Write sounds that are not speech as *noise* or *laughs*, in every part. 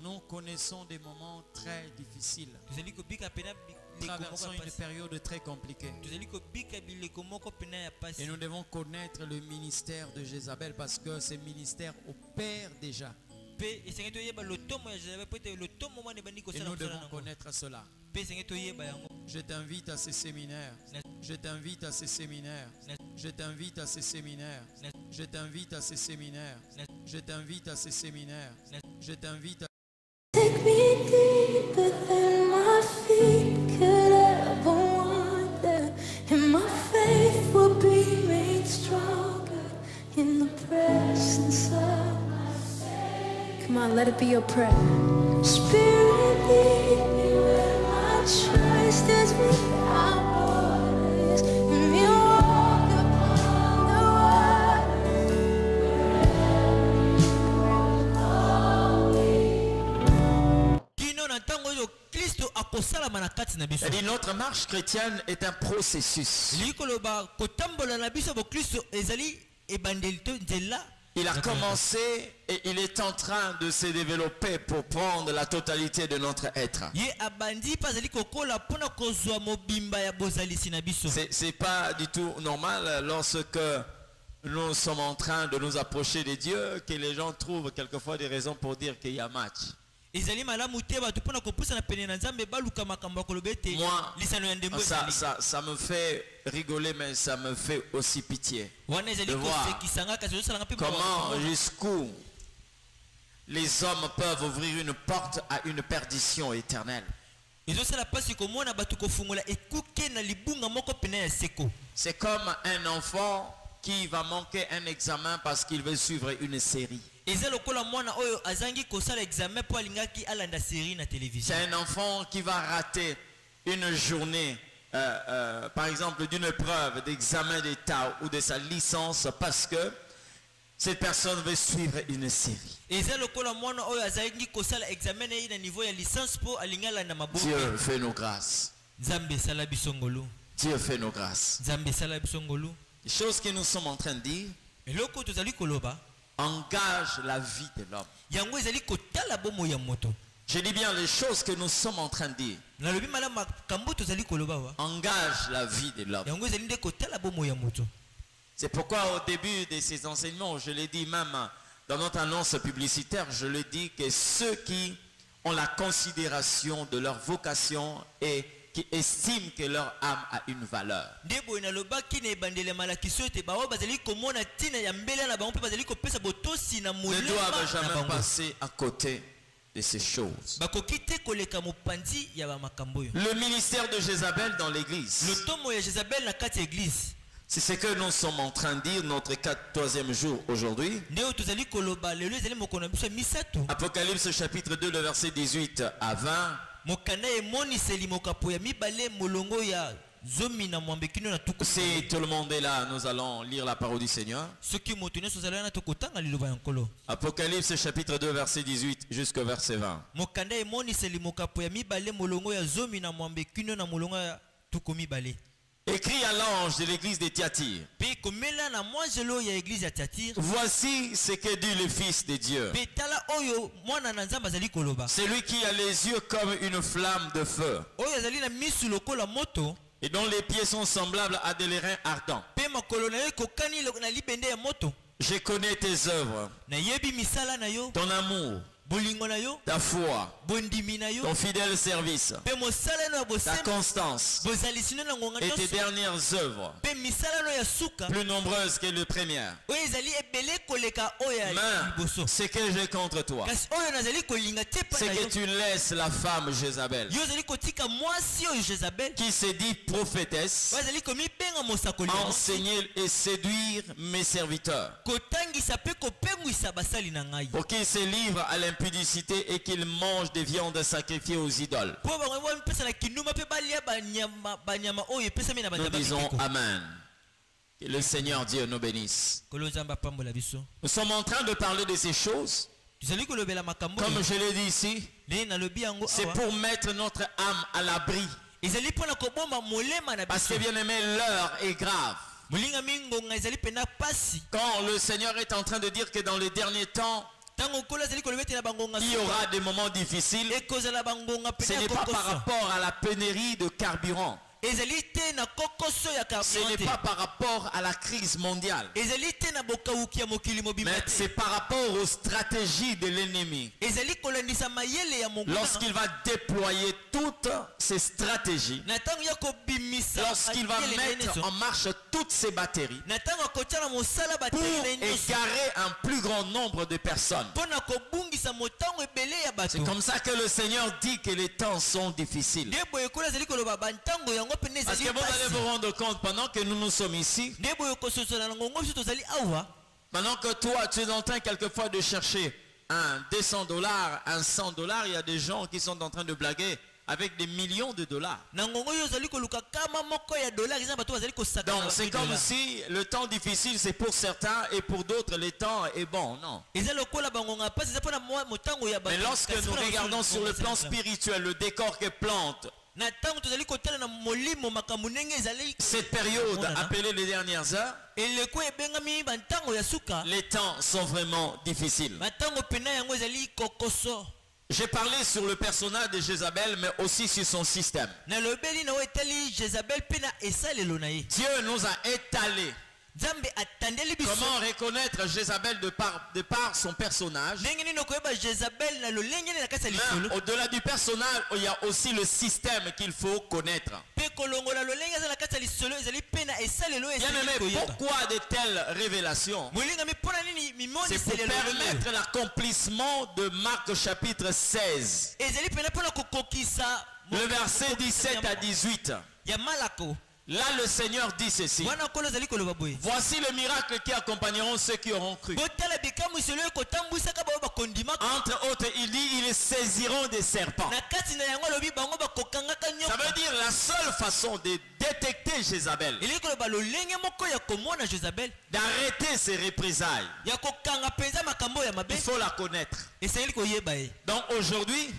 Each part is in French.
Nous connaissons des moments très difficiles. moko Traversons une période très compliquée. Et nous devons connaître le ministère de Jézabel parce que ce ministère opère déjà. Et nous devons connaître cela. yango Je t'invite à ces séminaires. Je t'invite à ces séminaires. Je t'invite à ces séminaires. Je t'invite à ces séminaires. Je t'invite à ces séminaires. Je t'invite à be your prayer. Spirit, lead me where my trust is without borders. Let me walk upon the water C'est-à-dire notre marche chrétienne est un processus. Il a commencé et il est en train de se développer pour prendre la totalité de notre être. c'est pas du tout normal lorsque nous sommes en train de nous approcher de Dieu que les gens trouvent quelquefois des raisons pour dire qu'il y a match. Moi, ça, ezali ça, ça me fait rigoler, mais ça me fait aussi pitié. de voir Comment, jusqu'où les hommes peuvent ouvrir une porte à une perdition éternelle. C'est comme un enfant qui va manquer un examen parce qu'il veut suivre une série. Eza lokola mwana oyo azangi kosala examen mpo alingaki alanda série na C'est télévision un enfant qui va rater une journée, euh, euh, par exemple, d'une épreuve d'examen d'État ou de sa licence parce que cette personne veut suivre une série. eza lokola mwana oyo azangi kosala examen na ye na niveau ya licence mpo alingi alanda maboke Dieu fait nos grâces. nzambe esala biso ngolu Dieu fait nos grâces. nzambe esala biso ngolu Les choses que nous sommes en train de dire eloko tozali koloba engagent la vie de l'homme. Je dis bien les choses que nous sommes en train de dire engagent la vie de l'homme. C'est pourquoi au début de ces enseignements, je l'ai dit même dans notre annonce publicitaire, je le dis que ceux qui ont la considération de leur vocation et qui estiment que leur âme a une valeur, ne doivent jamais passer à côté de ces choses. Le ministère de Jézabel dans l'église, c'est ce que nous sommes en train de dire notre 14e jour aujourd'hui. Apocalypse chapitre 2, le verset 18 à 20. Mokanda emoniseli mokapo ya mibale molongo ya zomi na mwambe kino na tuku Si tout le monde est là, nous allons lire la parole du Seigneur. soki moto nyonso ozali wana tokotanga liloba ya nkolo Apocalypse chapitre 2 verset 18 jusqu'au verset 20. mokanda emoniseli mokapo ya mibale molongo ya zomi na mwambe kino na molongo ya tuku mibale Écrit à l'ange de l'église de Thyatire. Voici ce que dit le Fils de Dieu. Celui qui a les yeux comme une flamme de feu. Et dont les pieds sont semblables à des lérins ardents. Je connais tes œuvres, ton amour, ta foi, ton fidèle service, ta constance. et tes dernières œuvres, plus nombreuses que les premières. Mais ce que j'ai contre toi, c'est que tu laisses la femme Jézabel, qui se dit prophétesse, enseigner et séduire mes serviteurs. Pour qu'ils se livrent à l'impudicité et qu'ils mangent des viandes sacrifiées aux idoles. Nous banyama disons Amen. Que le Seigneur Dieu nous bénisse. Nous sommes en train de parler de ces choses Comme je l'ai dit ici, yango c'est pour mettre notre âme à l'abri. Parce que bien aimé, l'heure est grave. Quand le Seigneur est en train de dire que dans les derniers temps, il y aura des moments difficiles, ce n'est pas par rapport à la pénurie de carburant. Ce n'est pas par rapport à la crise mondiale. Mais c'est par rapport aux stratégies de l'ennemi. Lorsqu'il va déployer toutes ses stratégies, lorsqu'il va mettre en marche toutes ses batteries pour égarer un plus grand nombre de personnes. C'est comme ça que le Seigneur dit que les temps sont difficiles. Parce que vous allez vous rendre compte, pendant que nous nous sommes ici, pendant que toi tu es en train quelquefois de chercher un 200 dollars, un 100 dollars, il y a des gens qui sont en train de blaguer avec des millions de dollars. Donc c'est comme si le temps difficile c'est pour certains et pour d'autres le temps est bon. Non? Mais lorsque nous regardons sur le plan spirituel, le décor que plante cette période appelée les dernières heures, les temps sont vraiment difficiles. J'ai parlé sur le personnage de Jézabel, mais aussi sur son système. Dieu nous a étalé nzambe atandeli biso comment reconnaître Jézabel de par, de par son personnage? au-delà du personnage, il y a aussi le système qu'il faut connaître. Bien aimé, pourquoi de telles révélations? C'est pour permettre l'accomplissement de Marc chapitre 16, ezali mpena mpona kokokisa le verset 17 à 18. Là, le Seigneur dit ceci. Voici les miracles qui accompagneront ceux qui auront cru. Entre autres, il dit, ils saisiront des serpents. Ça veut dire la seule façon de détecter Jézabel, d'arrêter ses représailles, il faut la connaître. Donc aujourd'hui,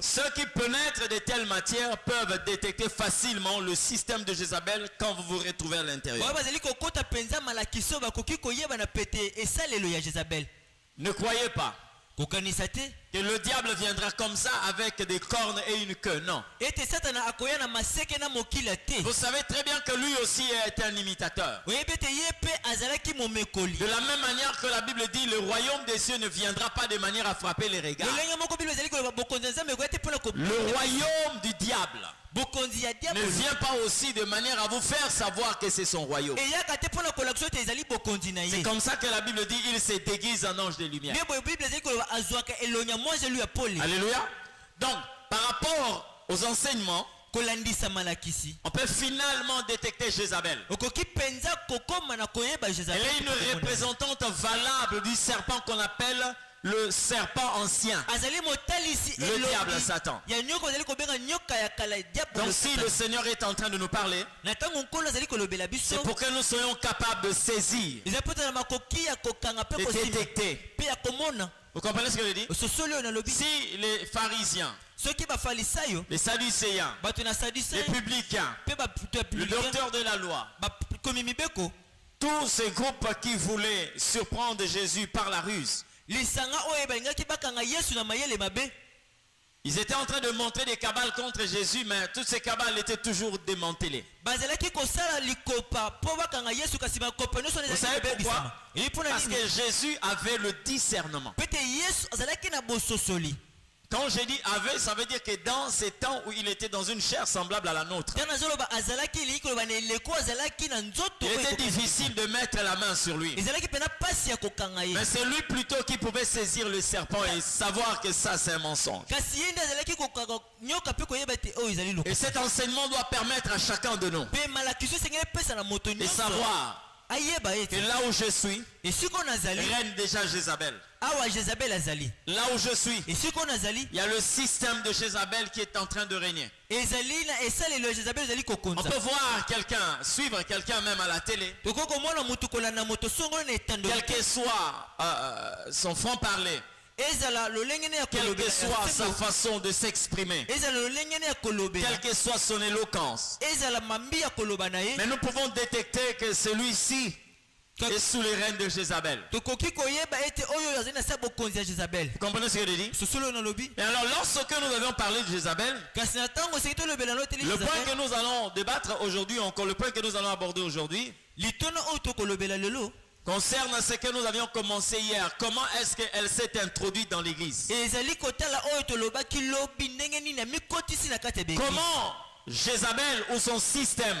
ceux qui pénètrent de telles matières peuvent détecter facilement le système de Jézabel quand vous vous retrouvez à l'intérieur. Ne croyez pas que le diable viendra comme ça avec des cornes et une queue. Non. Vous savez très bien que lui aussi est un imitateur. De la même manière que la Bible dit, le royaume des cieux ne viendra pas de manière à frapper les regards. Le royaume du diable ne vient pas aussi de manière à vous faire savoir que c'est son royaume. C'est comme ça que la Bible dit, il se déguise en ange de lumière. Ya mwazelu ya pole Alléluia. Donc, par rapport aux enseignements, on peut finalement détecter Jézabel. Elle est une représentante valable du serpent qu'on appelle le serpent ancien. Le diable, Satan. Donc si le Seigneur est en train de nous parler, c'est pour que nous soyons capables de saisir, kosimba détecter. Vous comprenez ce que je dis? Si les pharisiens, les sadducéens, na les publicains, ya le docteur de la loi, mibeko. tous ces groupes qui voulaient surprendre Jésus par la ruse, lisanga oyo balingaki bakanga yesu na mayele mabe. Ils étaient en train de montrer des cabales contre Jésus, mais toutes ces cabales étaient toujours démantelées. Vous savez pourquoi? Parce que Jésus avait le discernement. Quand j'ai dit avait, ça veut dire que dans ces temps où il était dans une chair semblable à la nôtre, il était difficile de mettre la main sur lui. Mais c'est lui plutôt qui pouvait saisir le serpent et savoir que ça c'est un mensonge. loko Et cet enseignement doit permettre à chacun de nous de savoir que là où je suis, règne déjà Jézabel. Awa jezabel azali. Là où je suis, esika oyo nazali il y a le système de Jézabel qui est en train de régner. ezali na esalelo ya jezabel ezali On kokonza peut voir quelqu'un, suivre quelqu'un même à la télé, tokoki komona motu kolanda moto songolo na etando quel que soit euh, son ezala lolenge ne ya quelle que soit sa façon de s'exprimer, quelle que soit son éloquence. Mais nous pouvons détecter que celui-ci est sous les rênes de Jézabel. Vous comprenez ce que je dis? Et alors, lorsque nous avions parlé de Jézabel, le point que nous allons débattre aujourd'hui, encore le point que nous allons aborder aujourd'hui, concerne ce que nous avions commencé hier. Comment est-ce qu'elle s'est introduite dans l'église? Beglise Comment Jézabel ou son système.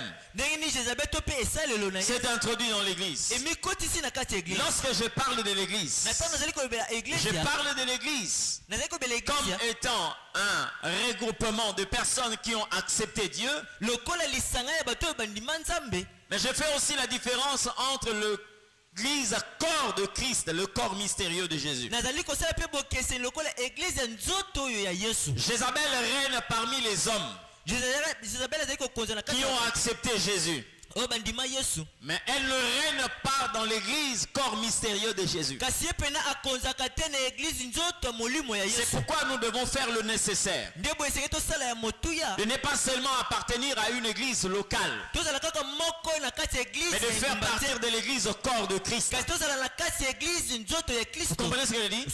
S'est introduit dans l'église. Lorsque je parle de l'église, je eglise parle de l'église comme eglise étant un regroupement de personnes qui ont accepté Dieu, mais je fais aussi la différence entre l'église corps de Christ, le corps mystérieux de Jésus. yesu. Jézabel règne parmi les hommes qui ont accepté Jésus? Bandima yesu Mais elle ne règne pas dans l'église corps mystérieux de Jésus. C'est pourquoi nous devons faire le nécessaire. motuya De ne pas seulement appartenir à une église locale, mais de faire engumba te. partir de l'église corps de Christ. Vous comprenez ce que je dis?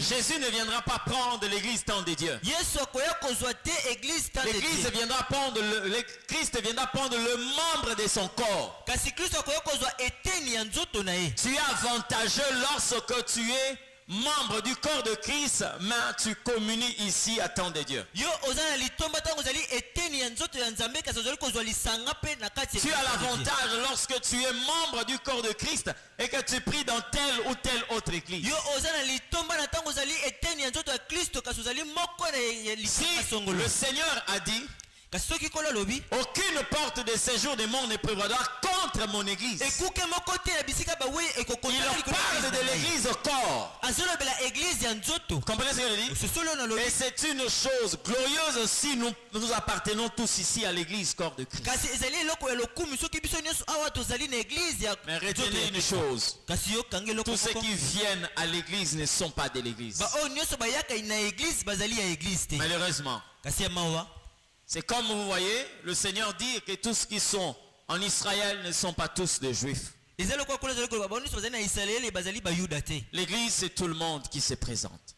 Jésus ne viendra pas prendre l'église temps de Dieu. yesu akoya kozwa te eglise tan L'église viendra prendre le, le- Christ viendra prendre le membre de son corps. na ye Tu es avantageux lorsque tu es membre du corps de Christ, mais tu communies ici à temps de Dieu. Tu as l'avantage lorsque tu es membre du corps de Christ et que tu pries dans telle ou telle autre église. Si le Seigneur a dit, aucune porte de séjour des mondes ne prévaudra contre mon église. bawei Il parle de l'église au corps. Vous comprenez ce que je dis? Et c'est une chose glorieuse si nous, nous appartenons tous ici à l'église corps de Christ. Mais retenez une chose. Tous ceux qui viennent à l'église ne sont pas de l'église. te Malheureusement. C'est comme vous voyez, le Seigneur dit que tous qui sont en Israël ne sont pas tous des juifs. L'église, c'est tout le monde qui se présente.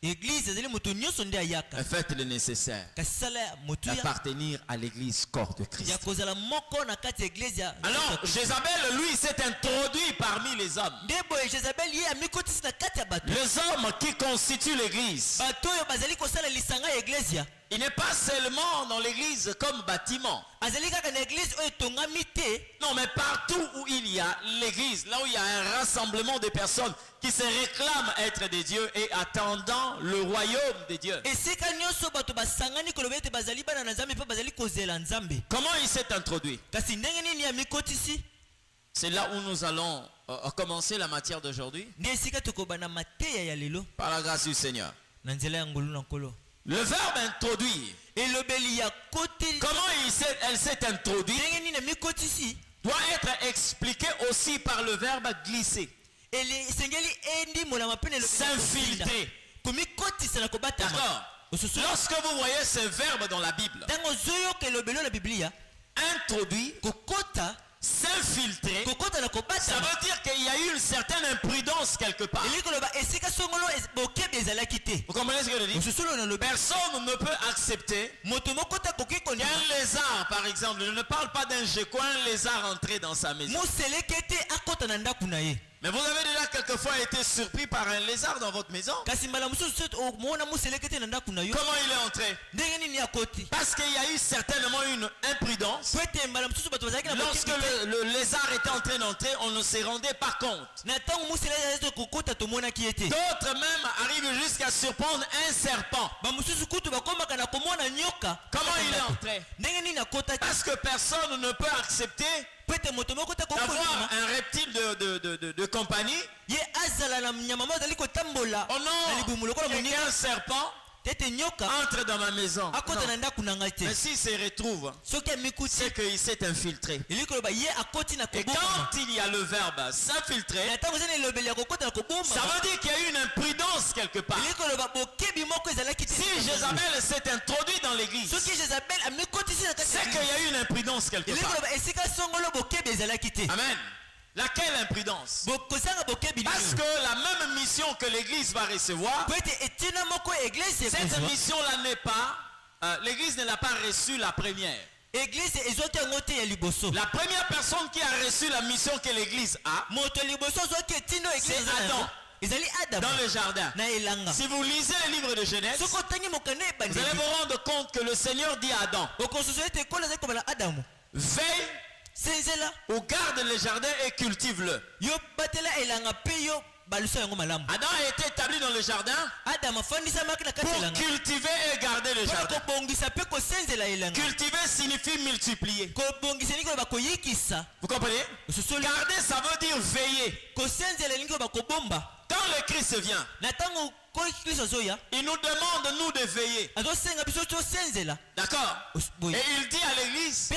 Mais faites le nécessaire d'appartenir à l'église corps de Christ. Alors, Jézabel, lui, s'est introduit parmi les hommes. Les hommes qui constituent l'église. Il n'est pas seulement dans l'église comme bâtiment. Non, mais partout où il y a l'église, là où il y a un rassemblement de personnes qui se réclament être des dieux et attendant le royaume de Dieu. esika nyonso bato basangani koloba ete bazali bana na nzambe mpe bazali kozela nzambe. Comment il s'est introduit? C'est là où nous allons euh, commencer la matière d'aujourd'hui. Par la grâce du Seigneur. Le verbe introduire, comment il s'est- elle s'est introduite, doit être expliqué aussi par le verbe glisser. S'infiltrer. D'accord. Lorsque vous voyez ce verbe dans la Bible, ntango s'infiltrer, ça veut dire qu'il y a eu une certaine imprudence quelque part. Vous comprenez ce que je dis? Personne ne peut accepter qu'un lézard, par exemple, je ne parle pas d'un gecko, un lézard entré dans sa maison. Mais vous avez déjà quelquefois été surpris par un lézard dans votre maison. Comment il est entré? Parce qu'il y a eu certainement une imprudence. Lorsque le, le lézard était en train d'entrer, on ne se rendait pas compte. D'autres même arrivent jusqu'à surprendre un serpent. Comment il est entré? Parce que personne ne peut accepter d'avoir kokondima un reptile de, de, de, de- de compagnie. Oh non, il y a un serpent entre dans ma maison. Non. Mais s'il se retrouve, c'est qu'il s'est infiltré. Et quand il y a le verbe s'infiltrer, ça veut dire qu'il y a eu une imprudence quelque part. Si Jézabel s'est introduit dans l'église, c'est qu'il y a eu une imprudence quelque part. Amen. Laquelle imprudence? Parce que la même mission que l'église va recevoir, cette mission-là n'est pas, euh, l'église ne l'a pas reçue la première. La première personne qui a reçu la mission que l'église a, C'est. Adam. dans le jardin. Si vous lisez le livre de Genèse, vous allez vous rendre compte que le Seigneur dit à Adam, veille ou garde le jardin et cultive-le. Adam a été établi dans le jardin pour cultiver et garder le jardin. Cultiver signifie multiplier. Vous comprenez? Garder, ça veut dire veiller. Quand le Christ vient, il nous demande, nous, de veiller. D'accord. Et il dit à l'église,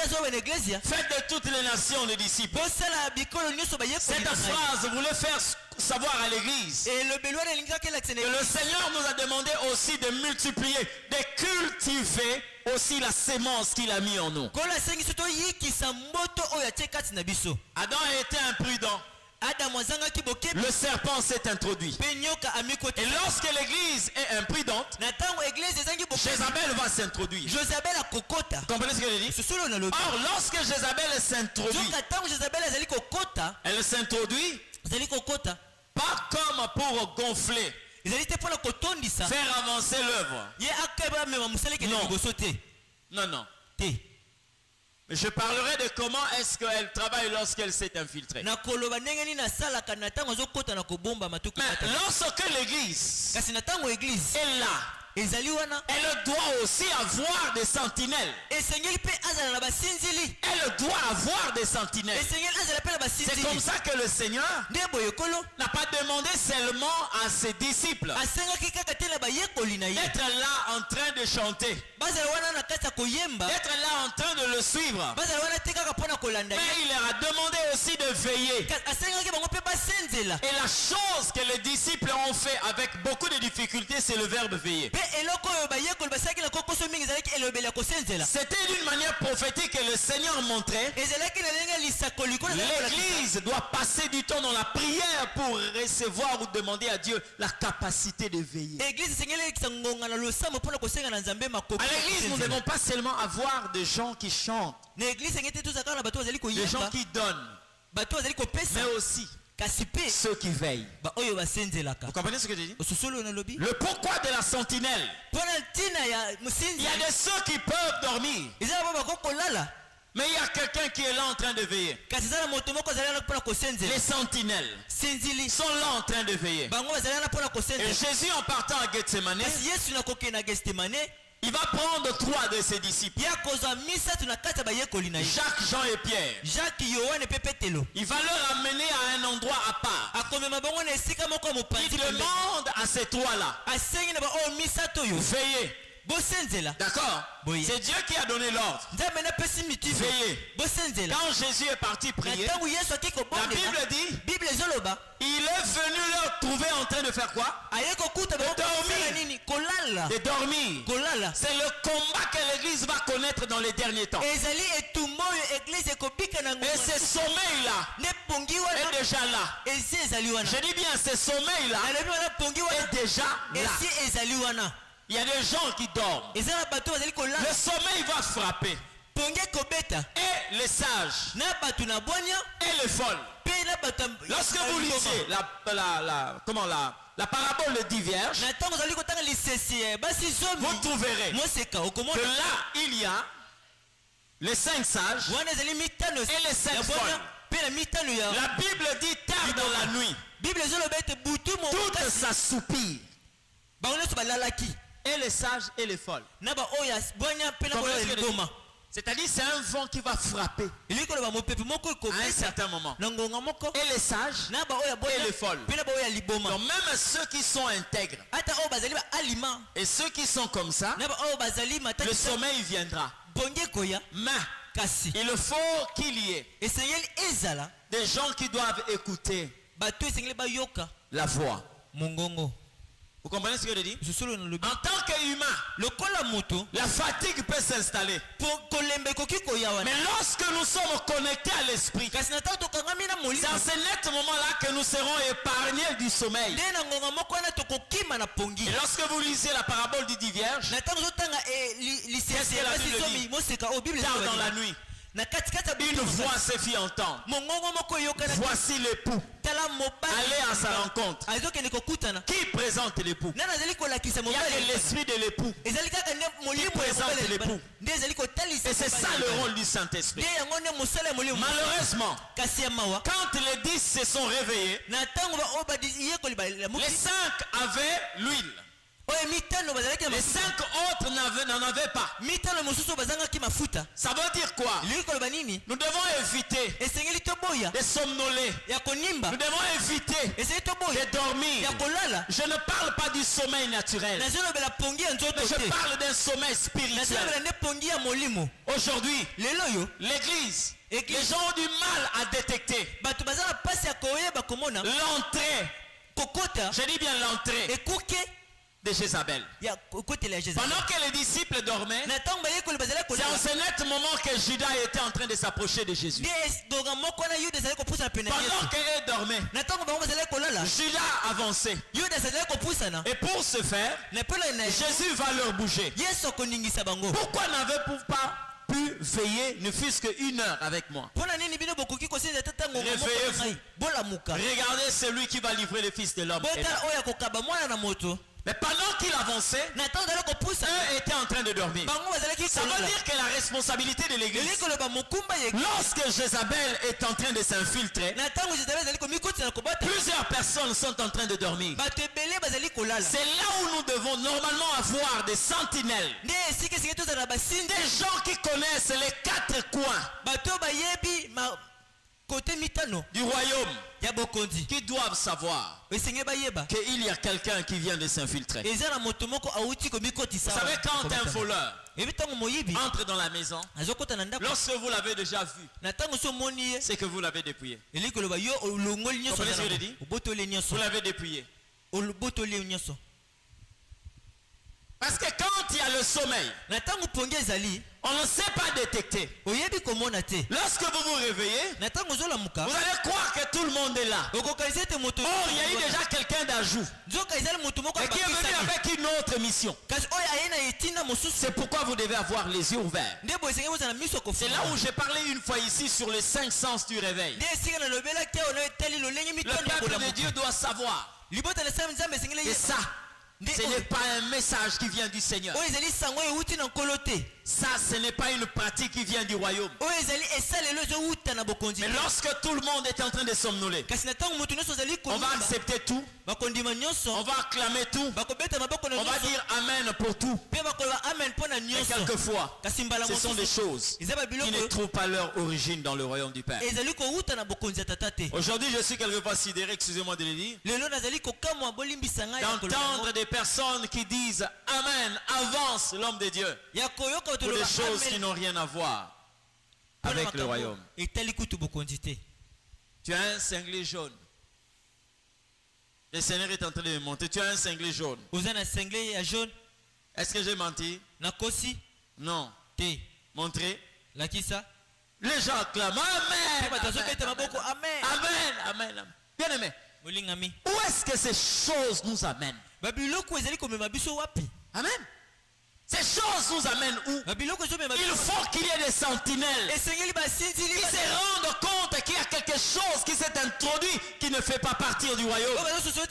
faites de toutes les nations des disciples. Cette phrase voulait faire savoir à l'église? Que le. Seigneur nous a demandé aussi de multiplier, de cultiver aussi la sémence qu'il a mis en nous. Adam a été imprudent. Le serpent s'est introduit. Et lorsque l'église est imprudente, Jézabel va s'introduire. comprenez ce que je dis Or, lorsque Jézabel s'introduit, elle s'introduit pas comme pour gonfler, faire avancer l'œuvre. Non. Non, non. Je parlerai de comment est-ce qu'elle travaille lorsqu'elle s'est infiltrée. Mais lorsque l'église est là, ezali wana elle doit aussi avoir des sentinelles. esengeli mpe azala na basinzili Elle doit avoir des sentinelles. esengeli azala mpe na C'est comme ça que le Seigneur nde boye ekolo n'a pas demandé seulement à ses disciples asengaki kaka te na bayekoli na ye d'être là en train de chanter, bazala wana na kati ya koyemba d'être là en train de le suivre. bazala wana te kaka mpo na kolanda Mais il leur a demandé aussi de veiller. Ka- asengaki bango mpe basenzela Et la chose que les disciples ont fait avec beaucoup de difficultés, c'est le verbe veiller. mpe C'était d'une manière prophétique que le Seigneur montrait. L'église doit passer du temps dans la prière pour recevoir ou demander à Dieu la capacité de veiller. À l'église, nous ne devons pas seulement avoir des gens qui chantent, des gens qui donnent, mais aussi ceux qui veillent. Vous comprenez ce que je dis Le pourquoi de la sentinelle? Il y a de ceux qui peuvent dormir, mais il y a quelqu'un qui est là en train de veiller. Les sentinelles sont là en train de veiller. Et Jésus, en partant à Gethsemane, il va prendre trois de ses disciples, Jacques, Jean et Pierre. jacques Il va leur amener à un endroit à part. Il demande à ces trois-là, oyo veillez. D'accord. C'est Dieu qui a donné l'ordre. Veillez. Quand Jésus est parti prier, la Bible dit, il est venu leur trouver en train de faire quoi? Bango dormir. De dormir. C'est le combat que l'Église va connaître dans les derniers temps. Et ce sommeil-là est déjà là. Je dis bien, ce sommeil-là est déjà là. Il y a des gens qui dorment. Le sommeil va frapper. Et les sages. Et les folles. Lorsque vous lisez la, la, la, comment la, la parabole des vierges, basi vous trouverez que là, il y a les cinq sages. Et les bwanya folles. La Bible dit tard dans la nuit, ezoloba ete Et les sages et les folles. liboma C'est-à-dire c'est un vent qui va frapper. À un certain moment. Et les sages, ya Et les folles. donc même ceux qui sont intègres baaliment et ceux qui sont comme ça, le sommeil viendra. Mais il faut qu'il y ait des gens qui doivent écouter la voix. Vous comprenez ce que je dis En tant qu'humain, la fatigue peut s'installer. Mais lorsque nous sommes connectés à l'esprit, c'est en ce net moment-là que nous serons épargnés du sommeil. Et lorsque vous lisez la parabole du dit vierge, na ntango ozotanga Qu'est-ce que la Bible dit tard dans la nuit, voix se fit entendre. Voici l'époux. Allez à sa rencontre. kokutana Qui présente l'époux? Il y a l'esprit de l'époux. ya présente l'époux? Et c'est ça le rôle du Saint-Esprit. Malheureusement, quand les dix se sont réveillés, les cinq avaient l'huile. Les cinq autres n'en avaient pas. Ça veut dire quoi? Nous devons éviter de somnoler. Nous devons éviter de dormir. Je ne parle pas du sommeil naturel. Mais je parle d'un sommeil spirituel. Aujourd'hui, l'église, Église. les gens ont du mal à détecter. L'entrée, je dis bien l'entrée de Jézabel. Pendant que les disciples dormaient, c'est en ce net moment que Judas était en train de s'approcher de Jésus. Pendant bazali kolala Judas avançait. Et pour ce faire, Jésus va leur bouger. Pourquoi n'avez-vous pas pu veiller ne fût-ce qu'une heure avec moi? Réveillez-vous. Regardez celui qui va livrer le Fils de l'homme. Mais pendant qu'il avançait, eux étaient en train de dormir. Ça veut dire que la responsabilité de l'église, lorsque Jézabel est en train de s'infiltrer, plusieurs personnes sont en train de dormir. bazali kolala C'est là où nous devons normalement avoir des sentinelles. Des gens qui connaissent les quatre coins du royaume, qui doivent savoir qu'il y a quelqu'un qui vient de s'infiltrer. Vous savez, quand un voleur entre dans la maison, lorsque vous l'avez déjà vu, c'est que vous l'avez dépouillé. Vous l'avez dépouillé. Parce que quand il y a le sommeil, on ne sait pas détecter. Lorsque vous vous réveillez, vous allez croire que tout le monde est là. Or, il y a eu déjà quelqu'un d'ajout et qui est venu avec une autre mission. C'est pourquoi vous devez avoir les yeux ouverts. C'est là où j'ai parlé une fois ici sur les cinq sens du réveil. Le peuple de Dieu doit savoir. Et ça, ce n'est pas un message qui vient du Seigneur. te Ça, ce n'est pas une pratique qui vient du royaume. bokonzi. Mais lorsque tout le monde est en train de somnoler, on va accepter tout, on va acclamer tout, on va dire Amen pour tout. Mais quelquefois, ce sont des choses qui ne trouvent pas leur origine dans le royaume du Père. Aujourd'hui, je suis quelquefois sidéré, excusez-moi de le dire, d'entendre des personnes qui disent Amen, avance l'homme de Dieu, pour des choses qui n'ont rien à voir avec le royaume. te Tu as un cinglé jaune. Le Seigneur est en train de me montrer. Tu as un cinglé jaune. Est-ce que j'ai menti? Non. Montrez. Les gens acclament Amen. Amen, Amen, amen. Bien aimé. Où est-ce que ces choses nous amènent? Babiloko ezali komema biso wapi? Amen. Ces choses nous amènent où? Il faut qu'il y ait des sentinelles. Qui se rendent compte qu'il y a quelque chose qui s'est introduit qui ne fait pas partir du royaume? te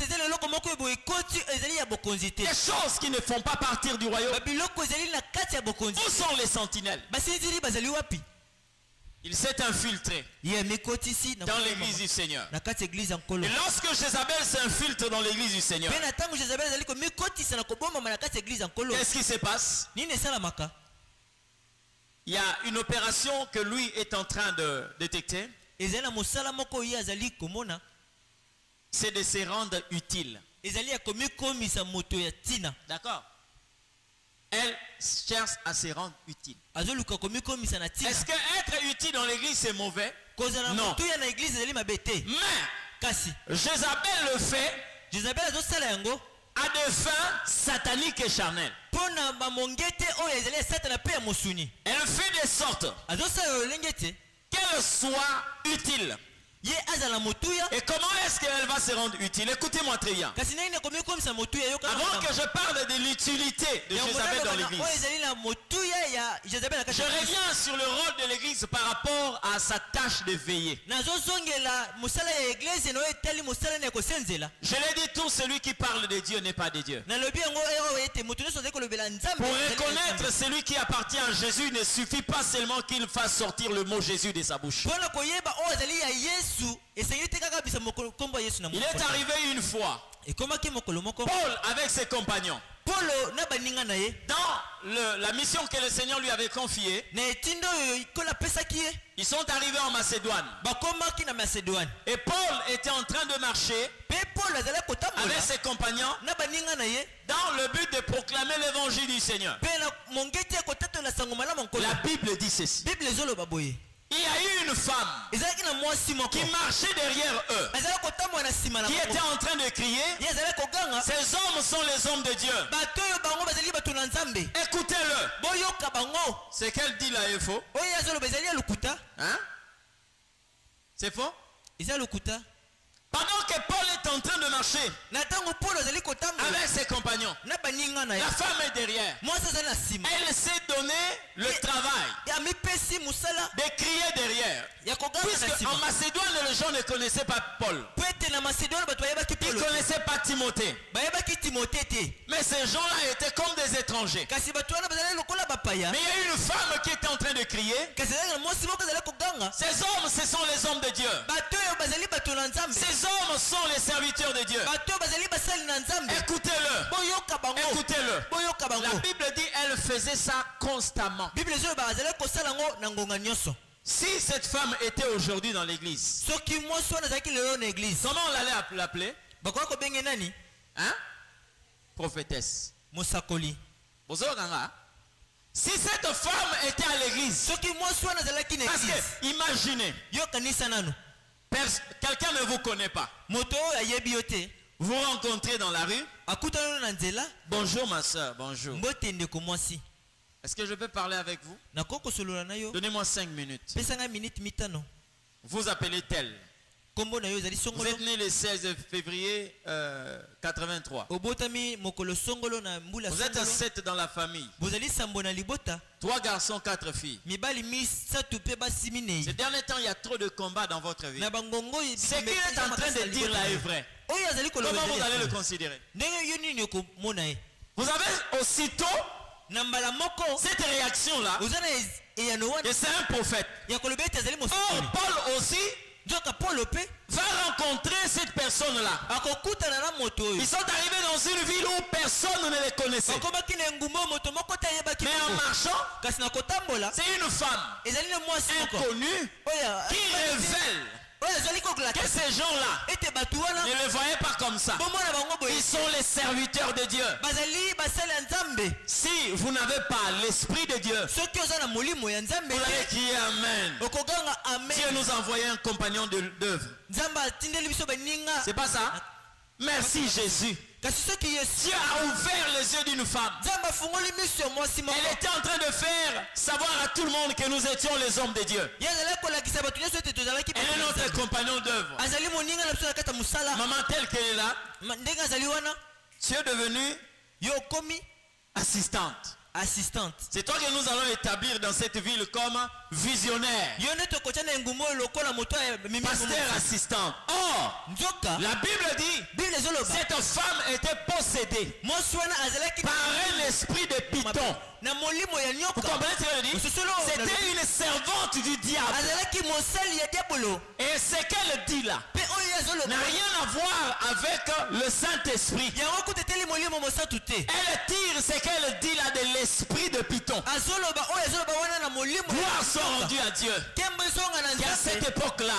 Des choses qui ne font pas partir du royaume. Où sont les sentinelles? Il s'est infiltré dans l'église du Seigneur. Et lorsque Jézabel s'infiltre dans l'église du Seigneur, qu'est-ce qui se passe? Il y a une opération que lui est en train de détecter, c'est de se rendre utile. D'accord Elle cherche à se rendre utile. Est-ce que être utile dans l'église c'est mauvais? Non. Mais Jézabel le fait à des fins sataniques et charnelles. Elle fait de sorte qu'elle soit utile. Et comment est-ce qu'elle va se rendre utile? Écoutez-moi très bien. Avant que je parle de l'utilité de Jézabel dans l'église, je reviens sur le rôle de l'église par rapport à sa tâche de veiller. Je l'ai dit, tout celui qui parle de Dieu n'est pas de Dieu. kolobela nzambe Pour reconnaître celui qui appartient à Jésus, il ne suffit pas seulement qu'il fasse sortir le mot Jésus de sa bouche. Il est arrivé une fois, Paul avec ses compagnons, ye. Dans le- la mission que le Seigneur lui avait confiée, ye ils sont arrivés en Macédoine. Et Paul était en train de marcher avec ses compagnons dans le but de proclamer l'évangile du Seigneur. La Bible dit ceci. Il y a eu une femme qui marchait derrière eux, qui était en train de crier, ces hommes sont les hommes de Dieu. Écoutez-le. C'est qu'elle dit là est faux. Hein? C'est faux? Pendant que Paul est en train de marcher avec ses compagnons, la femme est derrière. Elle s'est donné le travail de crier derrière. Puisque en Macédoine, les gens ne connaissaient pas Paul. Ils ne connaissaient pas Timothée. Mais ces gens-là étaient comme des étrangers. Mais il y a une femme qui était en train de crier. Ces hommes, ce sont les hommes de Dieu. Ces hommes sont les serviteurs de Dieu. Écoutez-le. Écoutez-le. La Bible dit elle faisait ça constamment. Si cette femme était aujourd'hui dans l'église, comment on allait app- l'appeler? Hein? Prophétesse. mosakoli Bozokanga. Si cette femme était à l'église, parce que imaginez, quelqu'un ne vous connaît pas. Vous rencontrez dans la rue. Bonjour ma soeur, bonjour. Est-ce que je peux parler avec vous? Donnez-moi 5 minutes. Vous appelez tel. Vous êtes né le 16 février euh, 83. obotami mokolo songolo na mbula Vous êtes songolo 7 dans la famille. Trois garçons, quatre filles. Ces derniers temps, il y a trop de combats dans votre vie. Ce qu'il est en train de dire là est vrai. *laughs* Comment vous allez le considérer? Vous avez aussitôt cette ez- eyano wana et c'est un prophète. Or, mosakoli Paul aussi va rencontrer cette personne-là. Ils sont arrivés dans une ville où personne ne les connaissait. Mais en marchant, c'est une femme inconnue oyo qui révèle que ces gens-là ne le voyaient pas comme ça. Ils sont les serviteurs de Dieu. ya nzambe Si vous n'avez pas l'Esprit de Dieu, vous allez crier Amen. Dieu nous a envoyé un compagnon de- d'œuvre. C'est pas ça? Merci Jésus. Kasi soki yesu Dieu a ouvert les yeux d'une femme. nzambe afungoli miso ya mwasi moko Elle était en train de faire savoir à tout le monde que nous étions les hommes de Dieu. ye azali kolakisa bato nyonso ete tozalaki Elle est notre compagnon d'œuvre. azali moninga na biso na kati ya mosala Maman telle qu'elle est là, Ma- ndenge azali wana tu es devenue yo okomi assistante. Assistante C'est toi que nous allons établir dans cette ville comme visionnaire. Pasteur assistant. Or, la Bible dit, cette femme était possédée par un esprit de python. Vous comprenez ce que je dis? C'était une servante du diable. Et ce qu'elle dit là n'a rien à voir avec le Saint-Esprit. Elle tire ce qu'elle dit là de l'esprit de python. Gloire soit rendue à Dieu. Qu'à cette époque-là,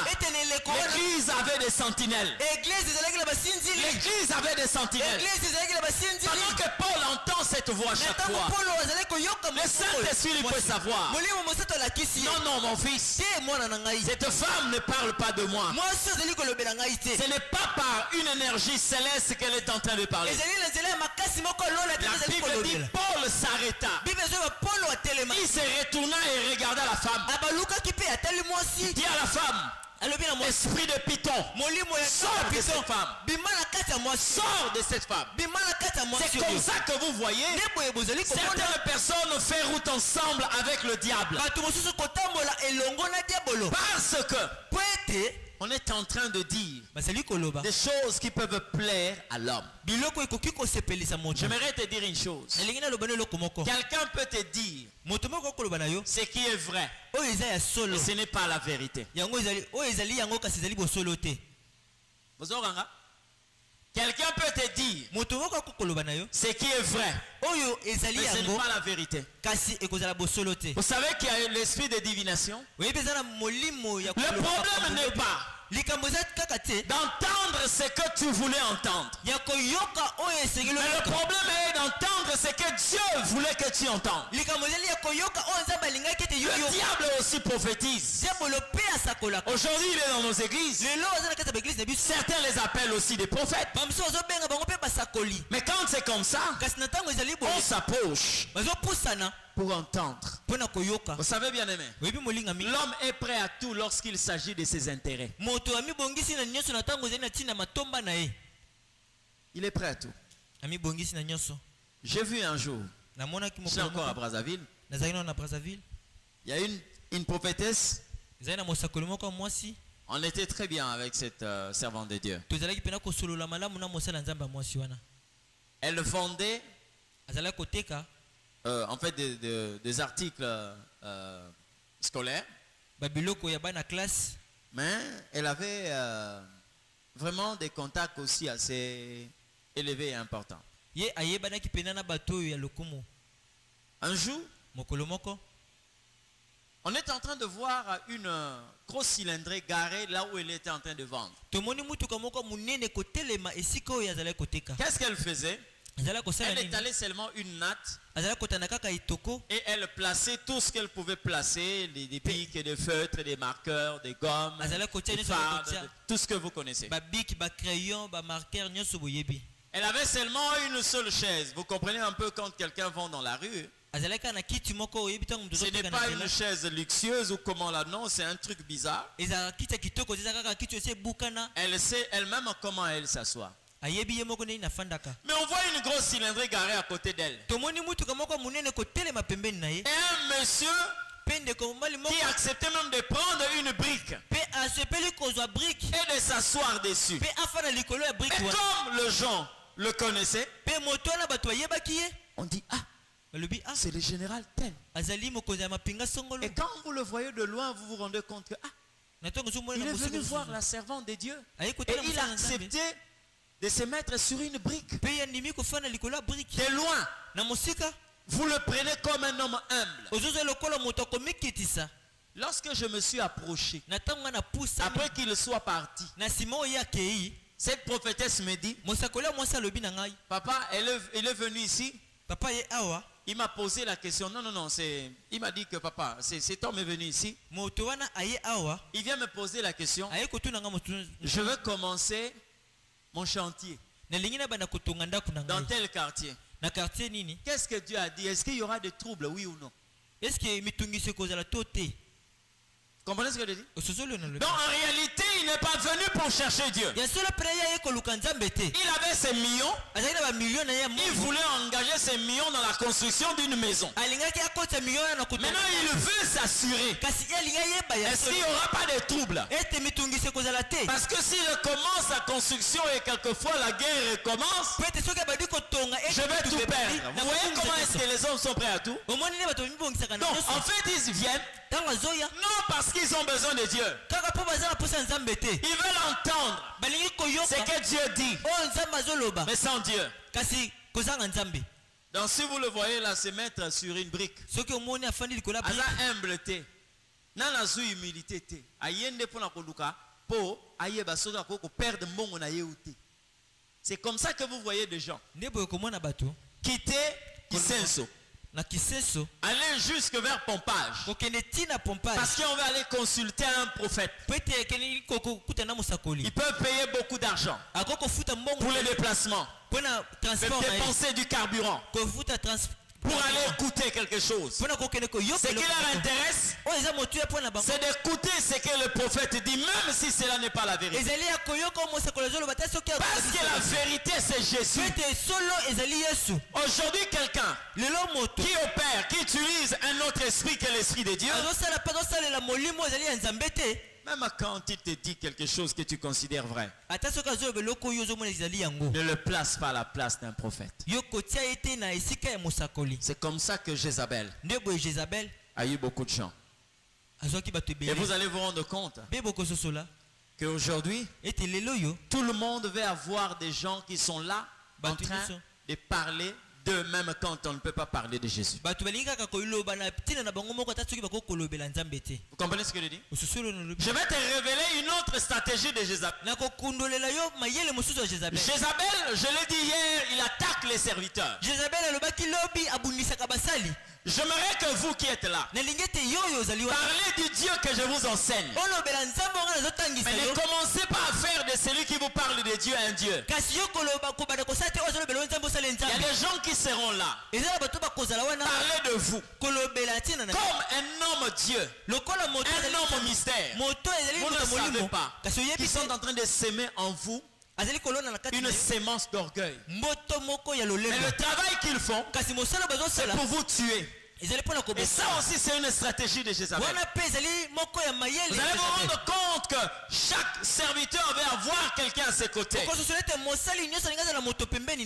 avait des sentinelles. L'église avait des sentinelles. Pendant que Paul entend cette voix chaque fois, le Saint-Esprit peut savoir. Non, non, mon fils, cette femme ne parle pas de moi. Ce n'est pas par une énergie céleste qu'elle est en train de parler. La Bible dit Paul s'arrêta. Il se retourna et regarda la femme. mpe atali mwasi Dit à la femme, esprit de python, Sors de cette femme. sors de cette femme. C'est comme ça que vous voyez, certaines personnes font route ensemble avec le diable. Parce que on est en train de dire des choses qui peuvent plaire à l'homme. J'aimerais te dire une chose. Quelqu'un peut te dire ce qui est vrai, mais ce n'est pas la vérité. Quelqu'un peut te dire ce qui est vrai, mais ce n'est pas la vérité. Vous savez qu'il y a l'esprit de divination? Le problème n'est pas d'entendre ce que tu voulais entendre. Mais le problème est d'entendre ce que Dieu voulait que tu yo Le diable aussi prophétise. Aujourd'hui, il est dans nos églises. Certains les appellent aussi des prophètes. Mais quand c'est comme ça, on s'approche pour entendre. Vous savez bien aimé, l'homme est prêt à tout lorsqu'il s'agit de ses intérêts. Il est prêt à tout. J'ai vu un jour, namonaki je suis mokolo encore à Brazzaville, il y a une, une prophétesse. On était très bien avec cette euh, servante de Dieu. Elle vendait euh, en fait des, des- des articles euh, scolaires, mais elle avait euh, vraiment des contacts aussi assez élevés et importants. Un jour, on est en train de voir une grosse cylindrée garée là où elle était en train de vendre. Qu'est-ce qu'elle faisait? Elle étalait seulement une natte et elle plaçait tout ce qu'elle pouvait placer, des, des pics, des feutres, des marqueurs, des gommes, des fardes, de- tout ce que vous connaissez. Elle avait seulement une seule chaise. Vous comprenez un peu quand quelqu'un vend dans la rue? Ce n'est pas une chaise luxueuse ou comment la non, c'est un truc bizarre. Elle sait elle-même comment elle s'assoit. Mais on voit une grosse cylindrée garée à côté d'elle. Et un monsieur qui acceptait même de prendre une brique et de s'asseoir dessus. Et comme le gens le ye. on dit Ah, ah. c'est le général tel. Et quand vous le voyez de loin, vous vous rendez compte que ah, il est venu voir la servante de Dieu. Et il a accepté de se mettre sur une brique. De loin, vous le prenez comme un homme humble. Lorsque je me suis approché, après qu'il soit parti, cette prophétesse me dit, papa, elle est, il est venu ici. papa awa Il m'a posé la question. Non, non, non, c'est, il m'a dit que papa, c'est, cet homme est venu ici. Il vient me poser la question. Je veux commencer mon chantier. Dans tel quartier. na quartier nini? Qu'est-ce que Dieu a dit? Est-ce qu'il y aura des troubles, oui ou non eske mitungiso ekozala to te Comprenez ce que je dis? Osozoli na lobi Donc en réalité, il n'est pas venu pour chercher Dieu. Il avait ses millions. Il voulait engager ses millions dans la construction d'une maison. kotonga Maintenant, il veut s'assurer. Est-ce qu'il n'y aura pas de troubles? Te Parce que s'il commence la construction et quelquefois la guerre recommence, je vais tout perdre. Vous voyez comment est-ce que les hommes sont prêts à tout? Donc, en fait, ils viennent non parce qu'ils ont besoin de Dieu. Ils veulent entendre. Ce que Dieu dit, azoloba. Mais sans Dieu. Donc si vous le voyez là se mettre sur une brique, aza brique, humble te. Nana azwi humilité te. Aye nde mpona koluka mpo ayeba soki akoki koperdre mbongo na ye c'est comme ça que vous voyez des gens. Quitter kisenso aller jusque vers pompage parce qu'on va aller consulter un prophète ils peuvent payer beaucoup d'argent pour les déplacements ye dépenser du carburant pour aller écouter quelque chose. Ce qui leur intéresse bango c'est d'écouter ce que le prophète dit même si cela n'est pas la vérité. Parce que la vérité c'est Jésus. Aujourd'hui quelqu'un qui opère qui utilise un autre esprit que l'esprit de Dieu même quand il te dit quelque chose que tu considères vrai ne le place pas à la place d'un prophète. C'est comme ça que Jézabel a eu beaucoup de gens et vous allez vous rendre compte qu'aujourd'hui tout le monde veut avoir des gens qui sont là en train de parler d'eux même quand on ne peut pas parler de Jésus. Vous comprenez ce que je dis? Je vais te révéler une autre stratégie de Jézabel. Jézabel. Je l'ai dit hier il attaque les serviteurs. J'aimerais que vous qui êtes là parlez du Dieu que je vous enseigne. Mais ne commencez pas à faire de celui qui vous parle de Dieu un Dieu parler de vous. Comme un homme Dieu. Un homme mystère. vous ne savez pas qu'ils sont en train de s'aimer en vous une sémence d'orgueil. Mais le travail qu'ils font c'est pour vous tuer et ça aussi c'est une stratégie de Jézabel. Vous allez vous rendre compte que chaque serviteur va avoir quelqu'un à ses côtés.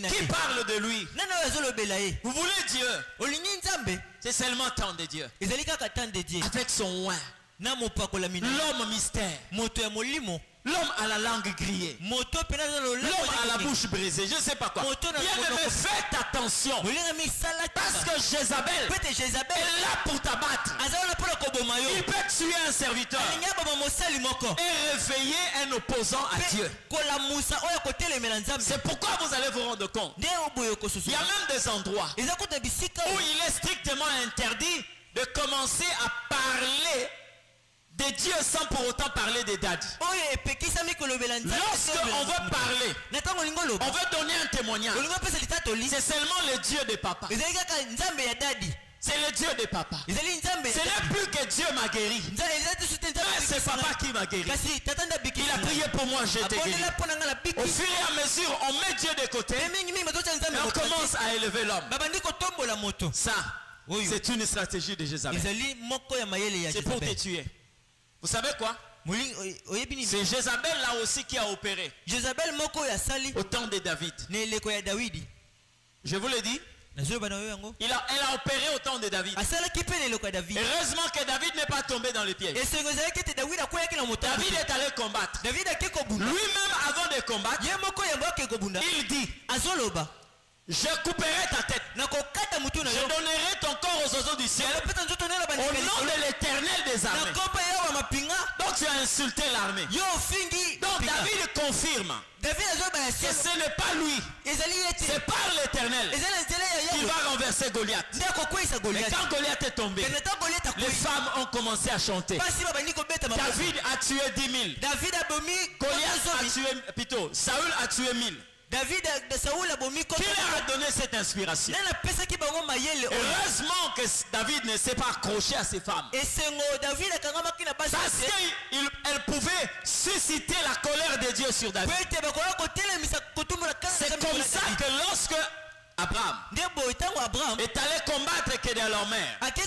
Qui parle de lui? Vous voulez Dieu. C'est seulement temps de Dieu. Avec son oin. L'homme mystère l'homme à la langue grillée. L'homme à la bouche brisée je sais pas quoi. Faites attention parce que Jézabel est là pour t'abattre. Yo il peut tuer un serviteur. Moko et réveiller un opposant à Dieu. c'est pourquoi vous allez vous rendre compte. Il y a même des endroits où il est strictement interdit de commencer à parler de Dieu sans pour autant parler kolobela nzambe Lorsque on veut parler, on veut donner un témoignage. C'est seulement le Dieu ya dadi C'est le Dieu des papas. ezali nzambe Ce n'est plus que Dieu m'a guéri. c'est papa qui m'a guéri. Il a prié pour moi, j'ai été guéri. Au fur et à mesure, on met Dieu de côté et on commence à élever l'homme. Ça, c'est une stratégie de Jézabel. C'est pour te tuer. Vous savez quoi? C'est Jézabel là aussi qui a opéré. Jezabel moko oyo asali au temps de David. ya Je vous le dis, il a, elle a opéré au temps de David. ya Heureusement que David n'est pas tombé dans le piège. esengo ezalaki ete dawidi akweyaki na moto David est allé combattre. Lui-même, avant de combattre, il dit azoloba Je couperai ta tête. Je donnerai ton corps aux oiseaux du ciel. Au nom de l'éternel des armées. Donc tu as insulté l'armée. Donc. David confirme ya que ce n'est pas lui, c'est par l'éternel eza na nzela ya qui yawe va renverser Goliath. Mais quand Goliath est tombé, les femmes ont commencé à chanter. David a tué 10 000. david abomi Goliath a tué, plutôt, Saül a tué 1000. David de koto Qui leur a donné cette inspiration Heureusement que David ne s'est pas accroché à ses femmes. Parce qu'elle pouvait susciter la colère de Dieu sur David. kanda C'est comme ça que lorsque Abraham est allé combattre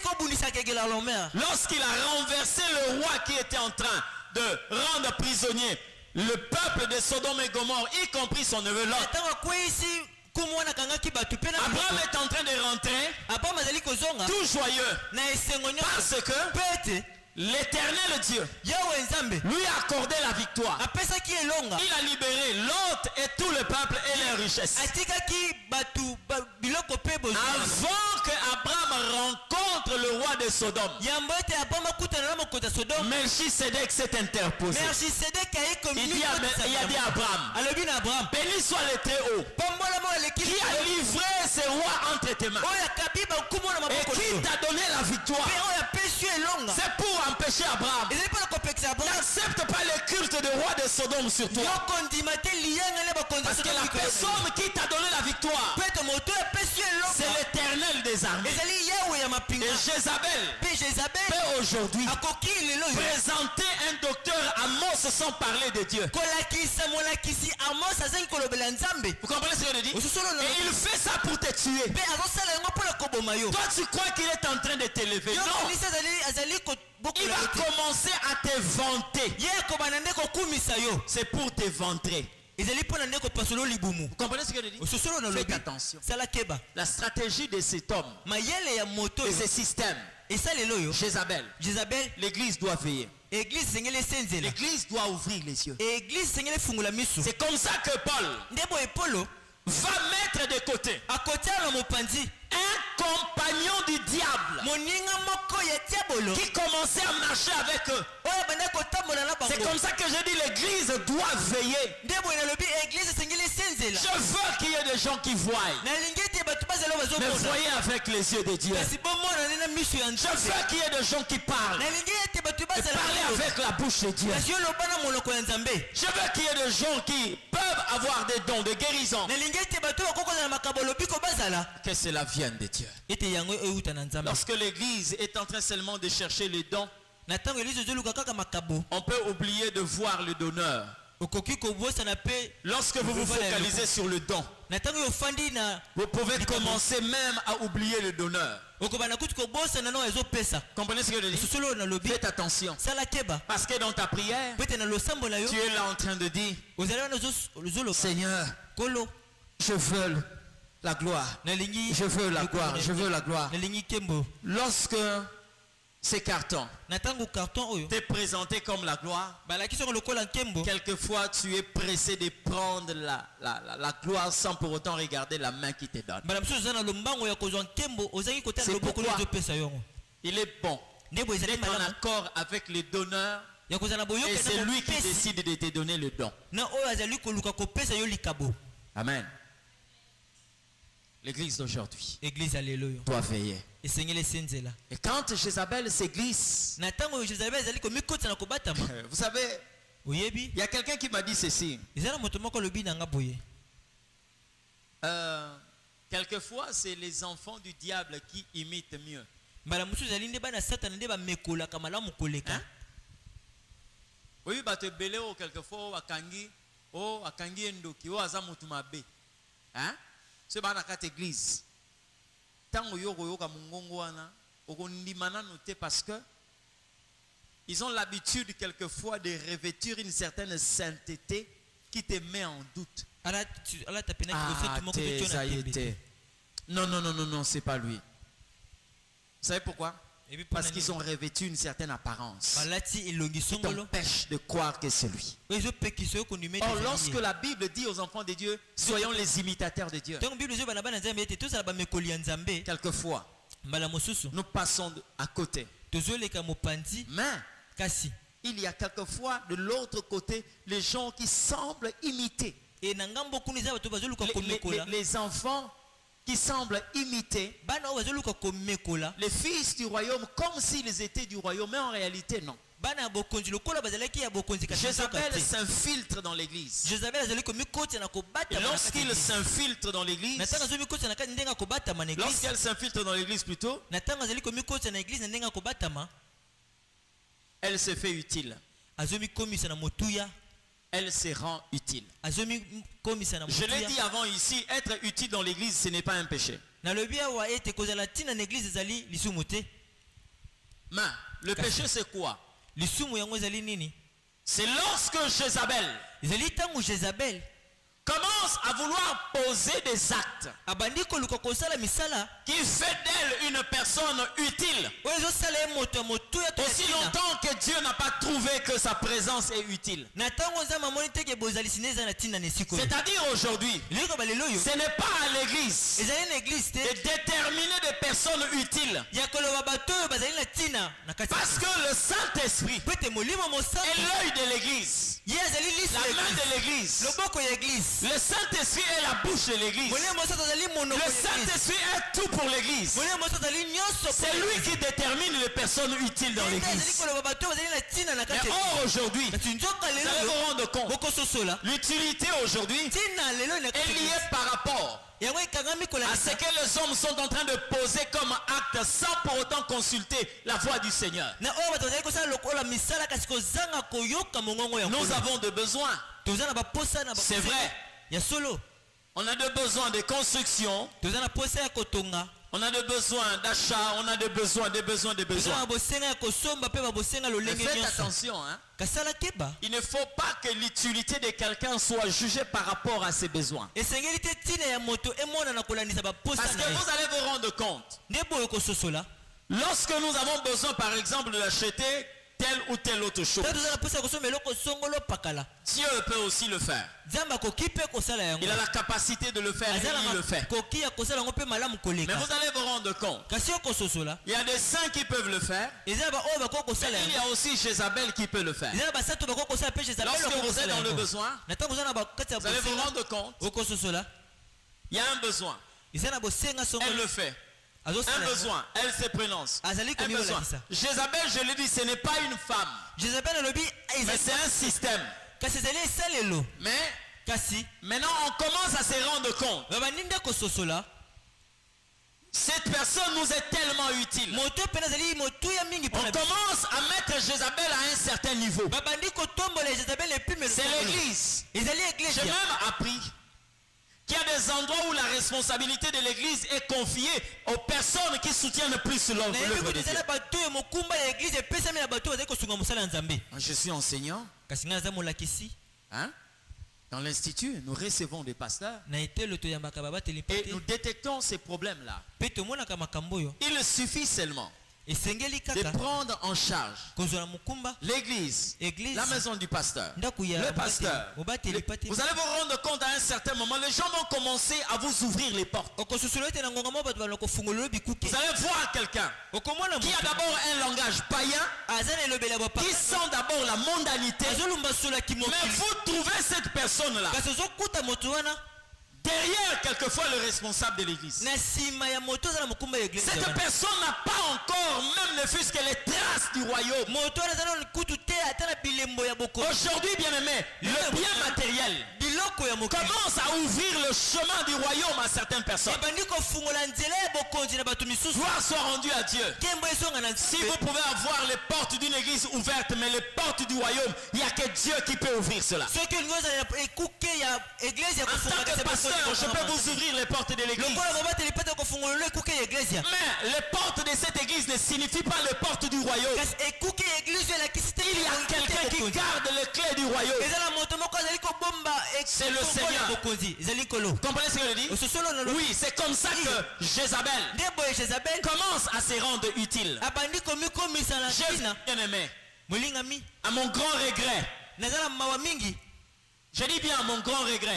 kobundisa kegela lomer lorsqu'il a renversé le roi qui était en train de rendre prisonnier le peuple de Sodome et Gomorre, y compris son neveu Lot, Abraham est en train de rentrer. Tout joyeux. Parce que l'éternel Dieu lui a accordé la victoire. Il a libéré Lot et tout le peuple et leurs richesses. Ya sodome. Melchisedec s'est interposé. melchisedek Il dit à, il a dit à Abraham, béni soit le Très-Haut, qui a livré ses rois entre tes mains. Bankumu na et qui t'a donné la victoire? elonga C'est pour empêcher Abraham. N'accepte pas le culte de roi de Sodome sur toi. Parce que la yo. personne qui t'a donné la victoire, c'est elonga l'éternel des armées. Et Jézabel peut aujourd'hui présenter un docteur Amos sans parler de Dieu. Vous comprenez ce que je dis? Et il fait ça pour te tuer. Toi, tu crois qu'il est en train de t'élever. Non. Il va commencer à te vanter. C'est pour te ventrer. Vous comprenez ce que je dis? Faites attention. La stratégie de cet homme, de ce système, Jézabel, jezabel l'église doit veiller. L'église doit ouvrir les yeux. C'est comme ça que Paul va mettre de côté un compagnon du diable qui commençait à marcher avec eux. C'est comme ça que je dis l'église doit veiller. Je veux qu'il y ait des gens qui voient. Mais voyez avec les yeux de Dieu. Je veux qu'il y ait des gens qui parlent. Et avec la bouche de Dieu. Je veux qu'il y ait des gens qui peuvent avoir des dons de guérison. Que cela vienne de Lorsque l'église est en train seulement de chercher les dons, on peut oublier de voir le donneur. Lorsque vous vous focalisez sur le don, vous pouvez commencer même à oublier le donneur. Comprenez ce que je dis? Faites attention. Parce que dans ta prière, tu es là en train de dire, Seigneur, je veux la gloire. Je veux la gloire, je veux la gloire. Lorsque ces cartons oyo t'est présenté comme la gloire, nkembo quelquefois tu es pressé de prendre la, la, la, la gloire sans pour autant regarder la main qui te donne. C'est pourquoi- Il est bon d'être en accord avec le donneur ya kozala na et c'est lui qui décide de te donner le don. likabo Amen. L'église d'aujourd'hui oyo doit veiller. Et quand Jézabel se glisse, *laughs* vous savez, il y a quelqu'un qui m'a dit ceci. Euh, quelquefois, c'est les enfants du diable qui imitent mieux. Hein? Oui, bato ebele oyo quelquefois oyo bakangi oyo akangi ye ndoki oyo aza motu mabe Hein? So baa na kati église ntango yo okoyoka mongongo wana okondima nano te parce que ils ont l'habitude quelquefois de revêtir une certaine sainteté qui te met en doute. Ah, non non non non non c'est pas lui. Vous savez pourquoi? Parce qu'ils ont revêtu une certaine apparence. Qui songolo t'empêche de croire que c'est lui. Or, lorsque la Bible dit aux enfants de Dieu, soyons les imitateurs de Dieu, quelquefois, mosusu. nous passons à côté. Mais il y a quelquefois de l'autre côté les gens qui semblent imiter. les enfants qui semblent imiter les fils du royaume comme s'ils étaient du royaume, mais en réalité non. Jézabel s'infiltre dans l'église. lorsqu'il s'infiltre dans l'église, lorsqu'elle s'infiltre dans l'église plutôt, elle se fait utile. Elle se rend utile. Je l'ai dit avant ici, être utile dans l'église, ce n'est pas un péché. te Mais le péché, c'est quoi? C'est lorsque Jézabel commence à vouloir poser des actes qui fait d'elle une personne utile. Aussi longtemps que Dieu n'a pas trouvé que sa présence est utile. C'est-à-dire aujourd'hui, ce n'est pas à l'église de déterminer des personnes utiles. Parce que le Saint-Esprit est l'œil de l'église, la main de l'église. Le Saint-Esprit est la bouche de l'église. Le Saint-Esprit est tout pour l'église. C'est lui qui détermine les personnes utiles dans l'église. Mais or aujourd'hui, nzoka vous rendre compte, l'utilité aujourd'hui est liée par rapport à ce que les hommes sont en train de poser comme acte sans pour autant consulter la voix du Seigneur. Nous avons de besoins. C'est vrai. On a de besoins de construction, on a de besoins d'achat, on a de besoins, des besoins, des besoins. Mais faites attention, hein. il ne faut pas que l'utilité de quelqu'un soit jugée par rapport à ses besoins. Parce que vous allez vous rendre compte, lorsque nous avons besoin par exemple d'acheter telle ou telle autre chose, Dieu peut aussi le faire. Il a la capacité de le faire et il le fait. Mais vous allez vous rendre compte, il y a des saints qui peuvent le faire, il y a aussi Jézabel qui peut le faire. Lorsque vous êtes dans le besoin, vous allez vous rendre compte, il y a un besoin, elle le fait. Un azosala yango. besoin, elle se prononce. azali Un besoin. Jézabel, je l'ai dit, ce n'est pas une femme, mais c'est un système. Mais maintenant, on commence à se rendre compte. Cette personne nous est tellement utile. On commence à mettre Jézabel à un certain niveau. C'est l'église. J'ai même appris qu'il y a des endroits où la responsabilité de l'église est confiée aux personnes qui soutiennent le plus l'œuvre de Dieu. nzambe Je suis enseignant. Hein? Dans l'institut, nous recevons des pasteurs et nous détectons ces problèmes-là. Il suffit seulement de prendre en charge l'église, Église. la maison du pasteur, le pasteur. Vous allez vous rendre compte à un certain moment, les gens vont commencer à vous ouvrir les portes. Vous allez voir quelqu'un qui a d'abord un langage païen, qui sent d'abord la mondanité, mais vous trouvez cette personne-là derrière quelquefois le responsable de l'église. Cette personne n'a pas encore, même ne fût-ce que les traces du royaume. Aujourd'hui, bien aimé, le bien matériel commence à ouvrir le chemin du royaume à certaines personnes. Gloire soit rendue à Dieu. Si vous pouvez avoir les portes d'une église ouvertes, mais les portes du royaume, il n'y a que Dieu qui peut ouvrir cela. En tant que pasteur, je peux vous ouvrir les portes de l'église. Mais les portes de cette église ne signifient pas les portes du royaume. Il y a quelqu'un qui garde les clés du royaume. C'est le Seigneur. Vous comprenez ce que je dis? Oui, c'est comme ça que Jézabel commence à se rendre utile. J'ai ntina bien aimé, à mon grand regret, naza na mawa mingi je dis bien mon grand regret,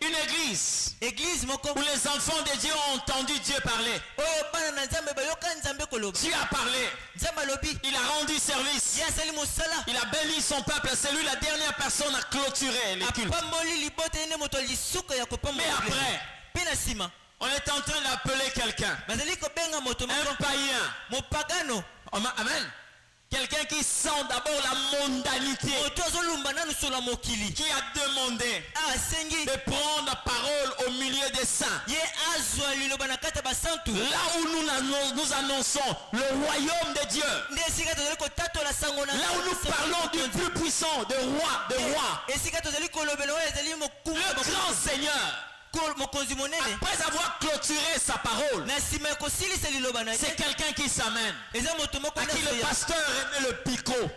une église. eglise moko. Où les enfants de Dieu ont entendu Dieu parler. koloba. Dieu a parlé, il a rendu service, il a béni son peuple, c'est lui la dernière personne à clôturer les cultes. Mais après, on est en train d'appeler quelqu'un, un païen, Amen, quelqu'un qui sent d'abord la mondanité, qui a demandé asengi de prendre parole au milieu des saints. Là où nous, nous annonçons le royaume de Dieu. Là où nous parlons du plus puissant, de roi, de roi. E- ezali mokumba Le grand Seigneur, après avoir clôturé sa parole, c'est quelqu'un qui s'amène, à qui le pasteur remet le picot.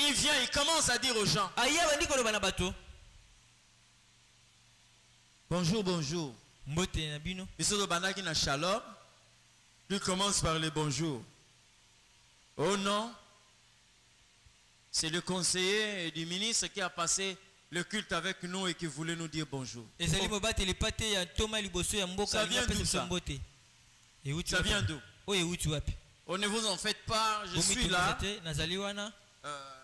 Il vient, il commence à dire aux gens, Bonjour, bonjour. Biso bandaki na shalom. Lui commence par le bonjour. Oh non. C'est le conseiller du ministre qui a passé le culte avec nous et qui voulait nous dire bonjour. Ça vient d'où, ça Ça vient d'où? Wapi Oh, ne vous en faites pas, je suis là. Euh,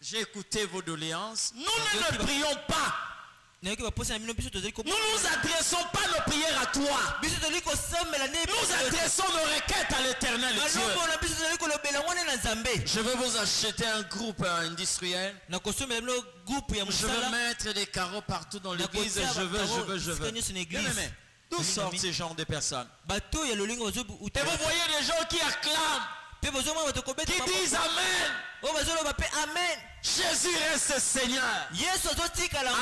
J'ai écouté vos doléances. Nous ne ne prions pas. Tozali ko- Nous nous adressons pas nos prières à toi. Nous adressons nos requêtes à l'éternel Dieu. Je veux vous acheter un groupe industriel. Je veux mettre des carreaux partout dans l'église. Je veux, je veux, je veux. Bien aimé, D'où sortent ces genres de personnes? Et vous voyez des gens qui acclament, qui disent Amen. mpe amen Jésus reste Seigneur.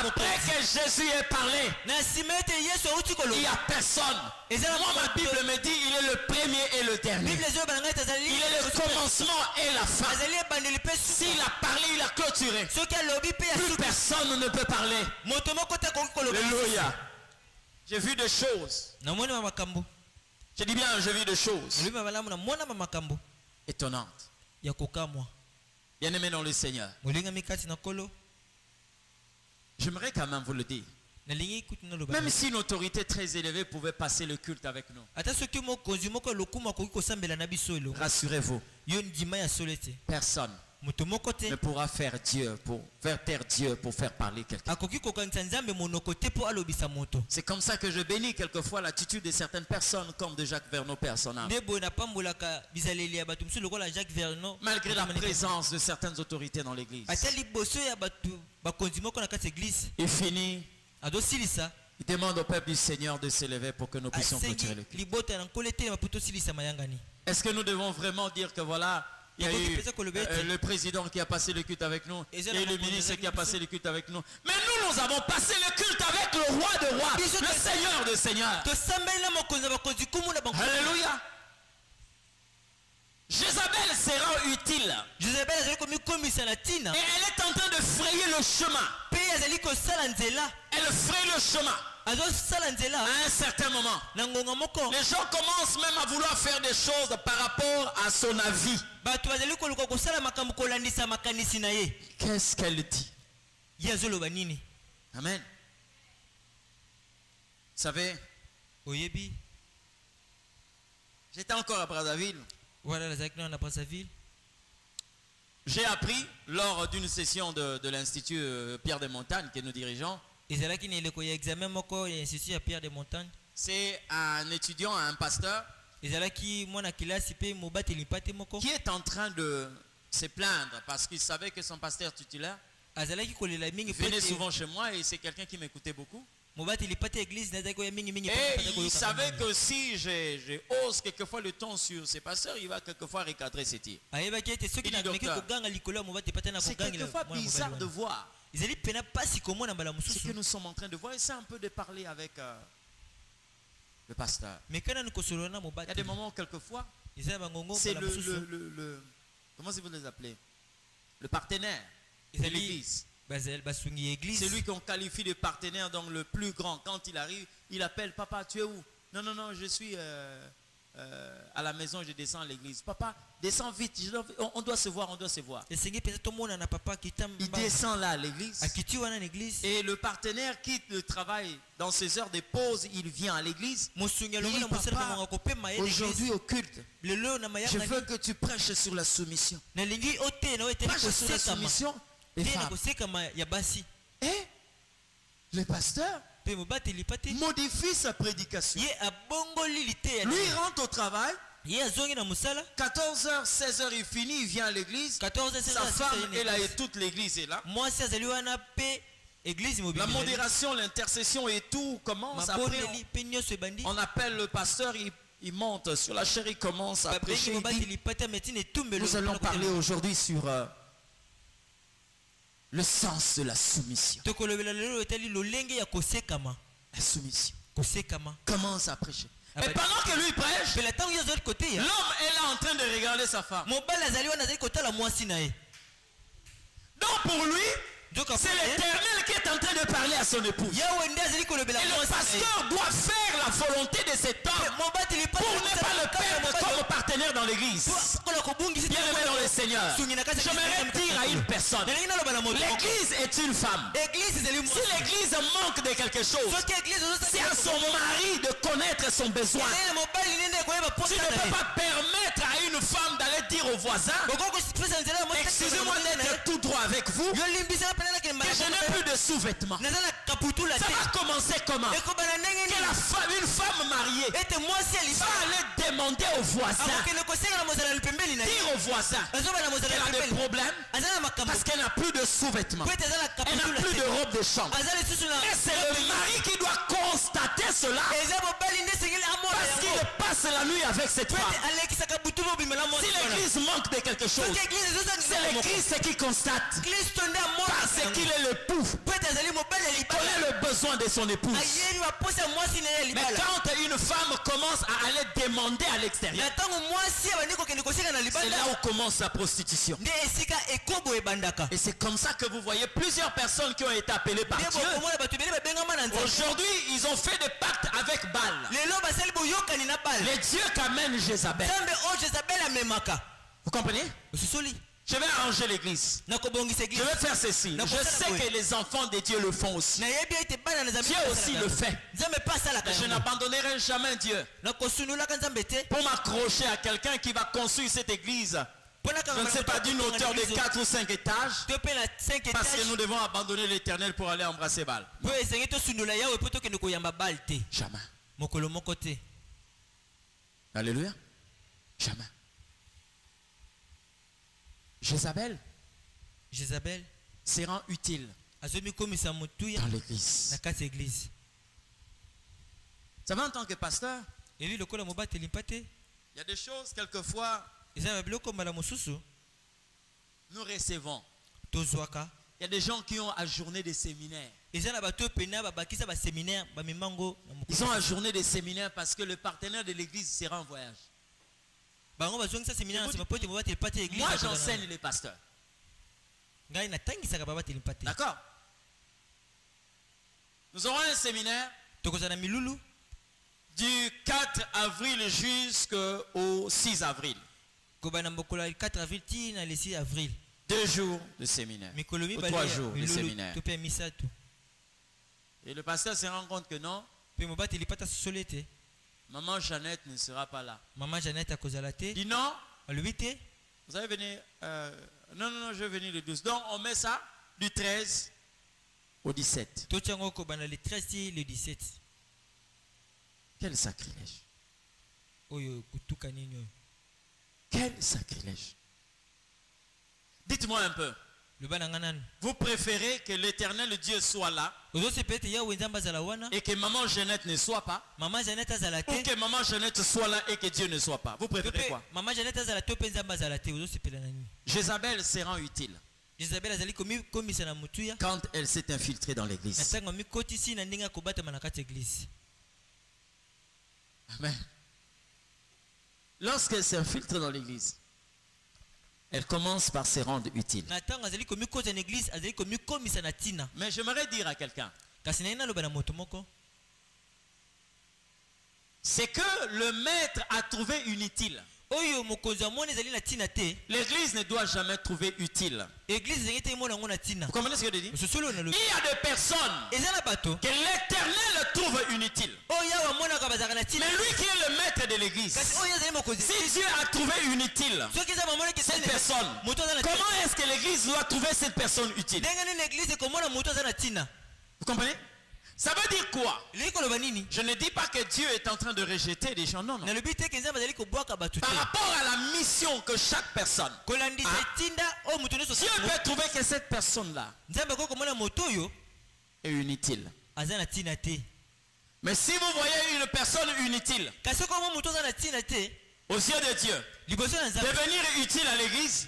Après que Jésus ait parlé, il n'y a personne. Moi, ma Bible me dit il est le premier et le dernier. Il est le commencement et la fin. S'il a parlé, il a clôturé. Plus personne ne peut parler. Alléluia. J'ai vu des choses. Je dis bien, j'ai vu des choses olobi malamu namona ma makambo étonnantes. ya kokamwa Bien aimé dans le Seigneur. J'aimerais quand même vous le dire. Même si une autorité très élevée pouvait passer le culte avec nous, rassurez-vous, personne ne pourra faire Dieu pour faire taire Dieu pour faire parler quelqu'un. C'est comme ça que je bénis quelquefois l'attitude de certaines personnes comme de Jacques Vernon personnel. nde boye napambolaka bizaleli ya bato mosusu lokola jacques vernon Malgré la présence de certaines autorités dans l'église. Il finit, il demande au peuple du Seigneur de s'élever pour que nous puissions clôturer mayangani. Est-ce que nous devons vraiment dire que voilà, il y a eu euh, le président qui a passé le culte avec nous, Et il ça, y a eu la le ministre qui a passé le culte avec nous. Mais nous, nous avons passé le culte avec le roi de rois, le. Seigneur de seigneurs. Alléluia. Jézabel sera utile. Et elle est en train de frayer le chemin. Elle fraye le chemin à un certain moment. Les gens commencent même à vouloir faire des choses par rapport à son avis. Qu'est-ce qu'elle dit? Amen. Vous savez, oyebi. j'étais encore à brazzaville. J'ai appris lors d'une session de, de l'Institut euh, Pierre des Montagnes que nous dirigeons, ezalaki na eleko ya examen moko ya institut ya pierre de montagne. C'est un étudiant, un pasteur, ezalaki mwana kilasi mpe mobateli mpate moko. Qui est en train de se plaindre parce qu'il savait que son pasteur titulaire azalaki kolela mingi venait souvent chez moi et c'est quelqu'un qui m'écoutait beaucoup. mobateli mpate ya eglise nazalaki koya mingimingi Et il savait que si je, je hausse quelquefois le ton sur ses pasteurs, il va quelquefois recadrer ses tirs. ayebaki ete soki Il dit, nameki docteur, koganga likolo ya mobati mpate na C'est quelquefois bizarre de voir ce que nous sommes en train de voir et c'est un peu de parler avec euh, le pasteur. Il y a des moments quelquefois, c'est le, mosusu le, le, le- comment est-ce que vous les appelez? Le partenaire de ezali l'église. C'est lui qu'on qualifie de partenaire, donc le plus grand. Quand il arrive, il appelle Papa, tu es où? Non, non, non, je suis euh, euh, à la maison, je descends à l'église. Papa, descends vite, je dois- on, on doit se voir, on doit se voir. Il descend là à l'église. Et le partenaire quitte le travail dans ses heures de pause, il vient à l'église. Aujourd'hui au culte, je veux que tu prêches sur la soumission. Prêche sur la soumission basi Et le pasteur modifie sa prédication. Lui rentre au travail, ye azongi na mosala 14h, 16h il finit, il vient à l'église. 14 Sa femme est là et toute l'église est là. La modération, l'intercession et tout commence. Après, on, on appelle le pasteur, il, il monte sur la chair, il commence à prêcher. dit, Nous allons parler aujourd'hui sur euh, le sens de la soumission. La soumission. Commence à prêcher. Ah Et bah, pendant que lui prêche, koteya l'homme est là en train de regarder sa femme. Donc pour lui, C'est pole l'éternel qui est en train de parler à son épouse. Et le pasteur doit faire la volonté de cet homme pour ne pas le perdre comme partenaire dans l'église. Bien aimé dans le Seigneur. J'aimerais dire à une personne, l'église est une femme. Si l'église manque de quelque chose, c'est à son mari de connaître son besoin. Tu ne peux pas permettre à une femme d'aller dire au voisin, excusez-moi d'être tout droit avec vous, je n'ai plus de sous-vêtements. Ça va commencer comment? Que la femme, une femme mariée va aller demander au voisin, dire au voisin qu'elle a des problèmes parce qu'elle n'a plus de sous-vêtements. Elle n'a plus de robe de chambre. Et c'est le mari qui doit constater cela. Parce qu'il passe la nuit avec cette femme. Si l'église manque de quelque chose, c'est l'église qui constate. Parce amonaka qu'il est l'époux, connaît le besoin de son épouse? Mais quand une femme commence à aller demander à l'extérieur, c'est là. où commence la prostitution. ebandaka Et c'est comme ça que vous voyez plusieurs personnes qui ont été appelées par Dieu. Aujourd'hui, ils ont fait des pactes avec Baal. Les dieux qu'amène Jézabel. amemaka. Vous comprenez? Je vais arranger l'église. Je vais faire ceci. Je sais que les enfants de Dieu le font aussi. Dieu aussi le fait. Je n'abandonnerai jamais Dieu pour m'accrocher à quelqu'un qui va construire cette église. Je ne sais pas d'une hauteur de 4 ou 5 étages. to mpe na 5 Parce que nous devons abandonner l'éternel pour aller embrasser Baal. mpo esengi tosundula yawe mpo tokende koyamba bale te Jamais. mokolo moko te Alléluia. Jamais. Jézabel. Jezabel se rend utile. Dans l'église. Ça va en tant que pasteur? Il y a des choses, quelquefois, nous recevons. Il y a des gens qui ont ajourné des séminaires. Ils ont ajourné des séminaires parce que le partenaire de l'église sera en voyage. Moi, eglize j'enseigne les pasteurs. D'accord Nous aurons un séminaire du 4 avril jusqu'au 6 avril. koba na mokolo ya 4 avril ti na le 6 avril Deux jours de séminaire. Ou mibale trois jours de séminaire. Et le pasteur se rend compte que non, maman Jeannette ne sera pas là. mama janete akozala te Il dit non, alobi te vous allez venir. euh, non, non, non, je vais venir le 12. Donc, on met ça du 13 au 17. totia yango kobanda le 13 ti le 17 Quel sacrilège. Quel sacrilège. Dites-moi un peu. Vous préférez que l'éternel Dieu soit là et que maman Jeannette ne soit pas mama janete azala te. ou que maman Jeannette soit là et que Dieu ne soit pas. Vous préférez quoi? mama janete azala te mpe nzambe azala te ozosepela na nini Jézabel se rend utile. Quand elle s'est infiltrée dans l'église. Amen. Lorsqu'elle s'infiltre dans l'église, elle commence par se rendre utile. Mais j'aimerais dire à quelqu'un, c'est que le maître a trouvé inutile. L'église ne doit jamais trouver utile. Vous comprenez ce que je dis? Il y a des personnes que l'éternel trouve ntina. Mais lui qui est le maître de l'église, si Dieu a trouvé inutile cette personne, comment est-ce que l'église doit trouver cette personne utile? Vous comprenez? Ça veut dire quoi? Je ne dis pas que Dieu est en train de rejeter des gens, non, non. Par rapport à la mission que chaque personne, moto nyonso Dieu peut trouver que cette personne-là est inutile. Mais si vous voyez une personne inutile aux yeux de Dieu, Devenir utile à l'église,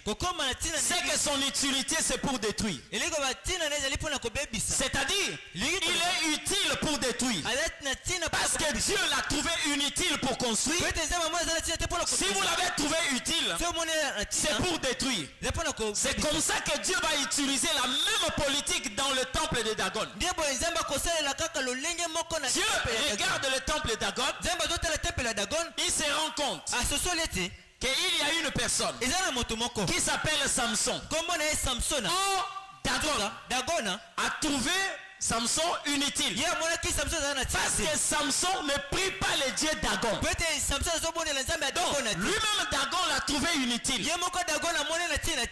c'est que son utilité, c'est pour détruire. C'est-à-dire, il est utile pour détruire. Parce que. Dieu l'a trouvé inutile pour construire. Si vous l'avez trouvé utile, c'est pour détruire. C'est comme ça que Dieu va utiliser la même politique dans le temple de Dagon. Dieu regarde le temple de Dagon, il se rend compte ete qu'il y a une personne qui s'appelle Samson. samsona Oh, Dagon dagona a trouvé Samson inutile. samson Parce que Samson ne prie pas les dieux Dagon. samson lui-même Dagon l'a trouvé inutile.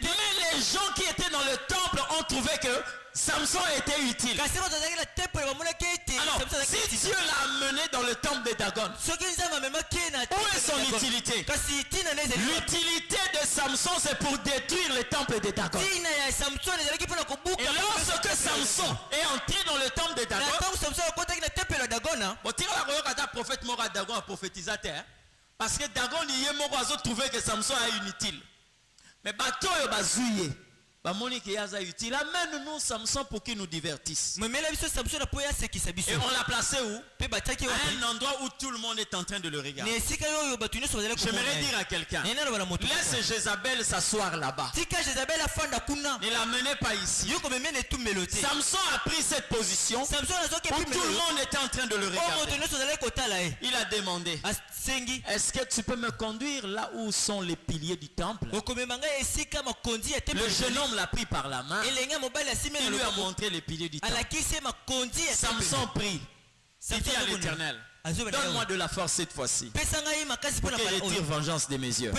Mais les gens qui étaient dans le temple ont trouvé que Samson était utile. Alors, si. Dieu l'a amené dans le temple de Dagon, où est son utilité? L'utilité de Samson, c'est pour détruire le temple de Dagon. Et lorsque Samson est entré dans le temple de Dagon, prophète Dagon hein. parce que Dagon ye moko azotrouve que Samson est inutile. Mais bato oyo bazwi ye bamoni ke ye aza utile amène nous Samson pour qu'il nous divertisse. Et on l'a placé où? Batiaki À un endroit où tout le monde est en train de le regarder. J'aimerais dire à quelqu'un, laisse Jézabel s'asseoir là-bas. Ne l'amenez pas ici. Samson a pris cette position où tout le monde était en train de le regarder. ye Il a demandé, est-ce que tu peux me conduire là où sont les piliers du temple? Le jeune homme l'a pris par la main. Il lui a montré les piliers du temple. Samson prie. Il dit à l'éternel, Azobona donne-moi de la force cette fois-ci. Pour mbala retire oyo vengeance de mes yeux.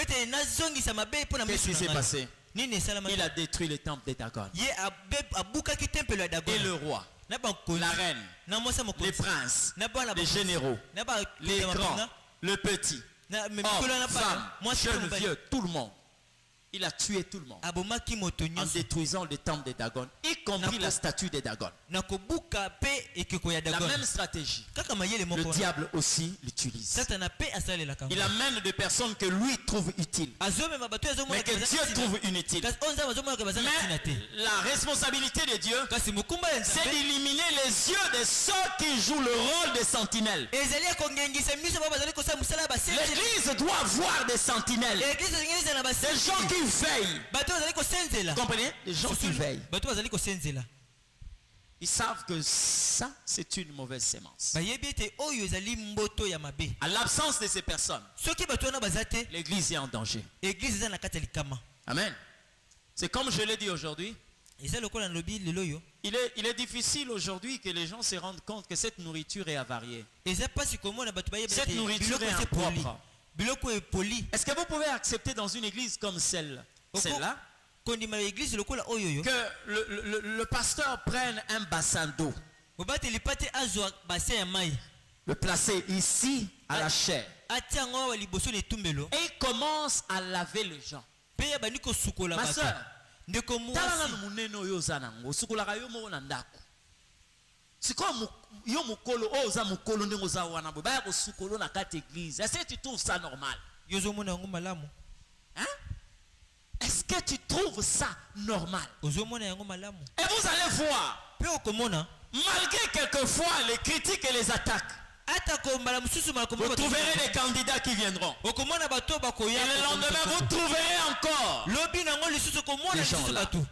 Qu'est-ce qui s'est passé? Il a détruit le temple de Dagon. Et le roi, la reine, les princes, les généraux, les grands, le petit, na me- hommes, mikolo na bana. femmes, mwasi mpe jeunes, mobali vieux, tout le monde. Il a tué tout le monde. En détruisant le temple de Dagon, y compris la statue de Dagon. La même stratégie, le diable aussi l'utilise. Il amène des personnes que lui trouve utiles, mais que Dieu trouve inutiles. Mais la responsabilité de Dieu, c'est d'éliminer les yeux de ceux qui jouent le rôle de sentinelles. L'église doit voir des sentinelles, des gens qui veillent. kosenzela Vous comprenez? Des gens qui veillent. Ils savent que ça, c'est une mauvaise sémence. À l'absence de ces personnes, l'église est en danger. Amen. C'est comme je l'ai dit aujourd'hui. Il est, il est difficile aujourd'hui que les gens se rendent compte que cette nourriture est avariée. Cette nourriture est impropre. Est-ce que vous pouvez accepter dans une église comme celle-là? Que le, le- le- pasteur prenne un bassin d'eau, le placer ici à la chair. Et il commence à laver les gens. kosukola Ma bato sœur, ndeko tala mwasi nanu monene oyo oza nango osukolaka yo moko na ndako sikoyo mo- yo mokolo oyo oza mokolo ndenge oza wana boye baya kosukola na kati église est-ce que tu trouves ça normal? Yo ozomona yango malamu. Hein? est-ce que tu trouves ça normal? Ozomona yango malamu. Et vous allez voir. Mpe okomona. Malgré quelquefois les critiques et les attaques vous trouverez des candidats qui viendront. Et le lendemain vous trouverez encore lobi nango lisusu komona Des gens lisusu là. bato.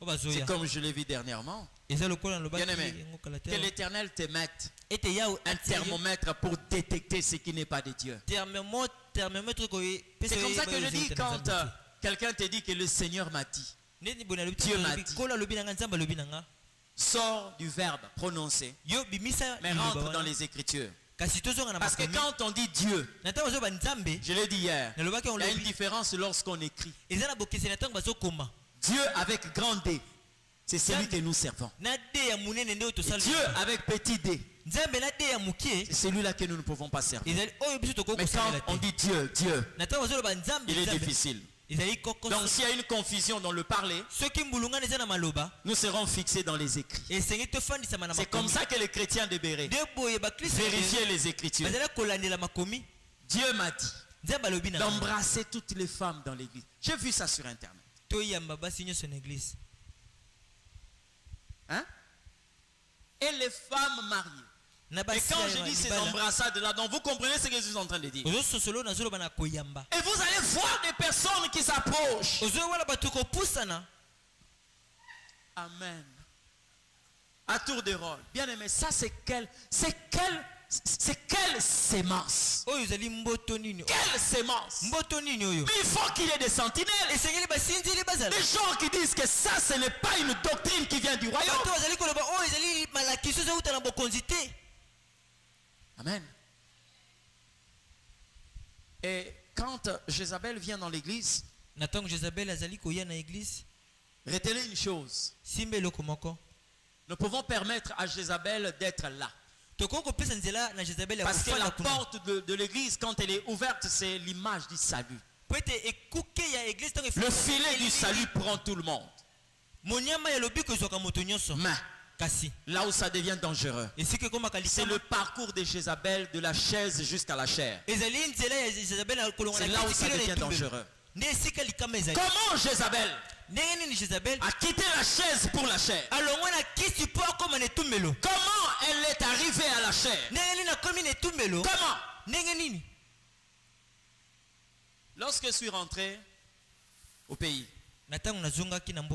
O c'est comme je l'ai vu dernièrement que l'éternel te mette un thermomètre pour détecter ce qui n'est pas de Dieu. C'est comme ça que je dis quand euh, quelqu'un te dit que le Seigneur m'a dit, Dieu m'a dit. sors du verbe prononcé, mais rentre dans les Écritures. Parce que quand on dit Dieu, je l'ai dit hier, il y a une différence lorsqu'on écrit. Dieu avec grand D, c'est celui que nous servons. Et Dieu avec petit D, c'est celui-là que nous ne pouvons pas servir. tokoki Mais quand on dit Dieu, Dieu, nzambe il est difficile. Donc s'il y a une confusion dans le parler, nous serons fixés dans les écrits. C'est comme ça que les chrétiens de Béret bakristo vérifiaient les Écritures. makomi Dieu m'a dit, d'embrasser toutes les femmes dans l'église. J'ai vu ça sur Internet. toyamba basi nyonso na église Hein? Et les femmes mariées. Et quand je dis ces libala, embrassades là, donc vous comprenez ce que je suis en train de dire. Et vous allez voir des personnes qui s'approchent. Amen. À tour de rôle. Bien aimé, ça c'est quelle, c'est quelle, c'est quelle sémence? nini Quelle sémence? Mais il faut qu'il y ait des sentinelles. Des gens qui disent que ça, ce n'est pas une doctrine qui vient du royaume. te Amen. Et quand Jézabel vient dans l'église, retenez une chose. Nous pouvons permettre à Jézabel d'être là. Parce que la porte de, de l'église, quand elle est ouverte, c'est l'image du salut. Le filet du salut prend tout le monde. Mais là où ça devient dangereux, c'est le parcours de Jézabel de la chaise jusqu'à la chair. C'est là où ça devient dangereux. Comment Jézabel a quitté la chaise pour la chair. Comment elle est arrivée à la chair? Comment? Lorsque je suis rentré au pays, je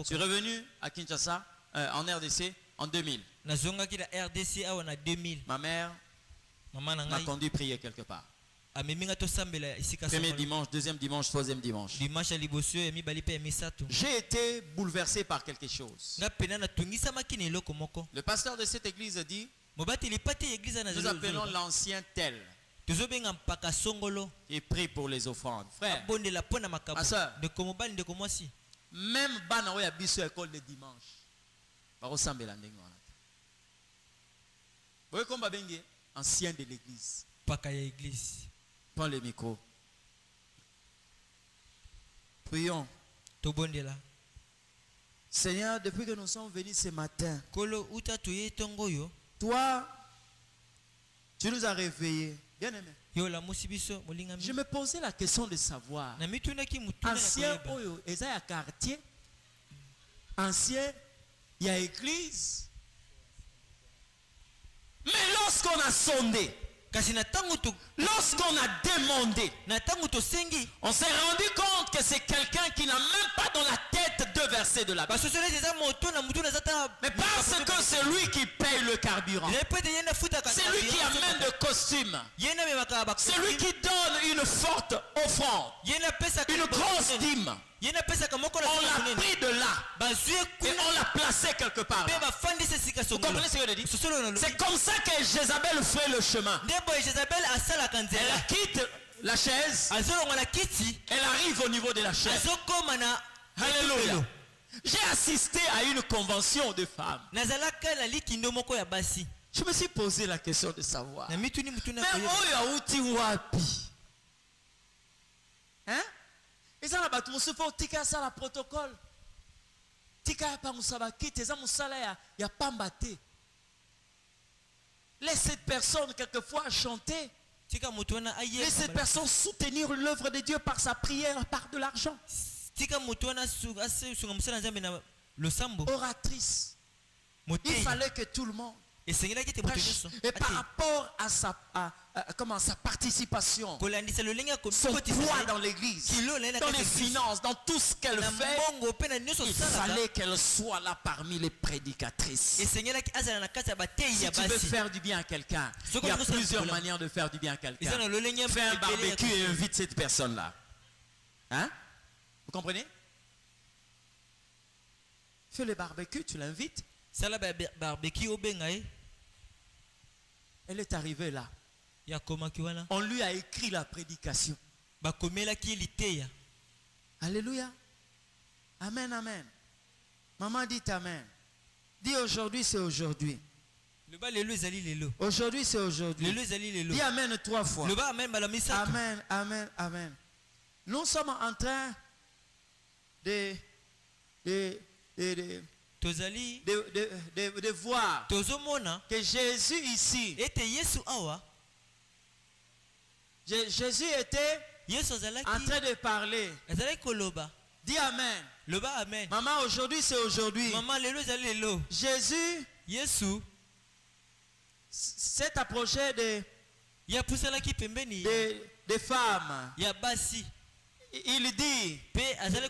suis revenu à Kinshasa, euh, en RDC, en 2000. nazongaki na rdc awa na 2000 Ma mère m'a conduit prier quelque part. Premier dimanche, deuxième dimanche, troisième dimanche. J'ai été bouleversé par quelque chose. Le pasteur de cette église dit, nous appelons l'ancien tel. Et prie pour les offrandes. Frère, Ma mwasi. Même bana oyo biso école de dimanche bakosambela ndenge wana. Te boye komba benge ancien de l'église. Mpaka ya eglize prends le micro prions. Seigneur depuis que nous sommes venus ce matin toi tu nous as réveillés. Bien aimé. Je me posais la question de savoir. Ancien oyo eza ya quartier. Ancien ya église. Mais lorsqu'on a sondé lorsqu'on a demandé on s'est rendu compte que c'est quelqu'un qui n'a même pas dans la tête deux versets de la Bible. Mais parce que c'est lui qui paye le carburant. C'est lui qui amène le costume. C'est lui qui donne une forte offrande. Une grosse dîme on l'a pris de là et on l'a placé quelque part là. Vous comprenez ce que je dis C'est comme ça que Jézabel fait le chemin. Elle quitte la chaise, elle arrive au niveau de la chaise. Alléluia. J'ai assisté à une convention de femmes. Je me suis posé la question de savoir. Mais wapi? Hein? Eza na bato mosusu mpo tika asala protocole. Tika apangusa bakiti eza mosala ya, ya pamba te laisse cette personne quelquefois chanter. Laisse cette personne soutenir l'œuvre de Dieu par sa prière par de l'argent. Na losambo oratrice. Il fallait que tout le monde prêche. et par rapport à sa, à- comment, sa participation. Son poids dans l'église dans les finances dans tout ce qu'elle fait. il fallait qu'elle soit là parmi les prédicatrices. Si tu veux faire du bien à quelqu'un il y a plusieurs manières de faire du bien à quelqu'un. fais un barbecue et invite cette personne là hein? Vous comprenez? Fais le barbecue tu l'invites. Elle est arrivée là on lui a écrit la prédication Alléluia. Amen, amen. Maman dit Amen. Dis aujourd'hui, c'est aujourd'hui. Aujourd'hui, c'est aujourd'hui. Dis Amen trois fois. amen Amen, amen, amen. Nous sommes en train de, de, de, de, de- de- de- de voir que Jésus ici, ete yesu awa Jé- Jésus était en train de parler. Dis Amen. amen Maman, aujourd'hui, c'est aujourd'hui. mama lelo Jésus yesu s'est approché des, ye apusanaki pembeni des, des femmes. ya basi Il dit,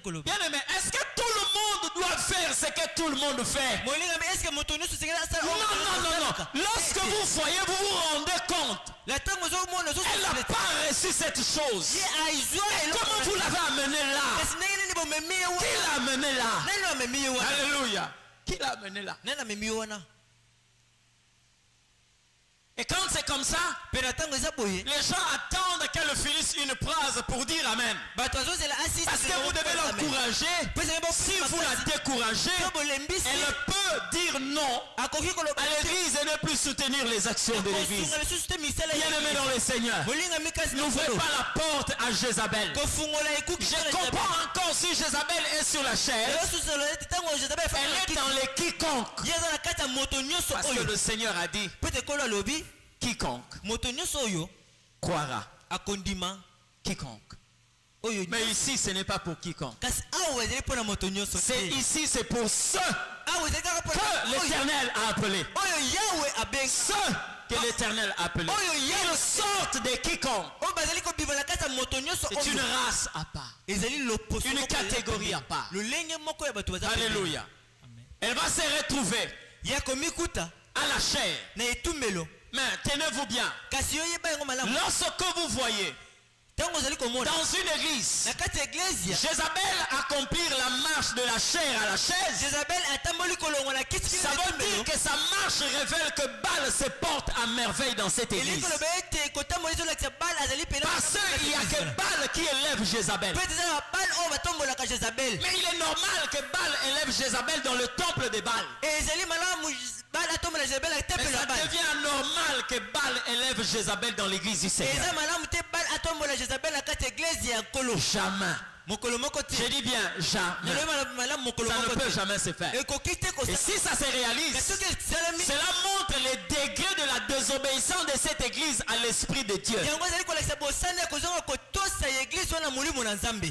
koloba bien aimé, est-ce que le monde doit faire ce que tout le monde fait. Non, non, non, non. Lorsque Eh, vous voyez, vous vous rendez compte. Elle n'a pas reçu cette chose. Comment vous l'avez amené là? Qui wana l'a amené là? Wana Alléluia. Qui l'a amené là nani amemi ye wana Et quand c'est comme ça, les gens attendent qu'elle finisse une phrase pour dire Amen. asisi Parce que vous devez l'encourager. Si vous la découragez, elle peut dire non à l'église et ne plus soutenir les actions de l'église. kosunga lisusu te misala ya Bien aimé dans le Seigneur, n'ouvrez pas la porte à Jézabel. Je comprends encore si Jézabel est sur la chaise, elle est dans les quiconque. ye aza na kati ya moto nyonso Parce que le Seigneur a dit, quiconque croira. Quiconque. Mais ici, ce n'est pas pour quiconque. nyonso C'est ici, c'est pour ceux mpo que l'Éternel a appelés. Ceux que l'Éternel a appelés. yawe sortent de quiconque. C'est une oyo race à part. Une catégorie à part. Alléluia. Elle va se retrouver à la chair. Mais tenez-vous bien. Lorsque vous voyez dans une église Jézabel accomplir la marche de la chair à la chaise, ça veut dire que sa marche révèle que Baal se porte à merveille dans cette église. Parce qu'il n'y a que Baal qui élève Jézabel. Mais il est normal que Baal élève Jézabel dans le temple de Baal. Mais ça devient normal que Baal élève Jézabel dans l'église du Seigneur. Jamais. Je dis bien jamais. Ça ne peut jamais se faire. Et si ça se réalise, cela montre les degrés de la désobéissance de cette église à l'Esprit de Dieu.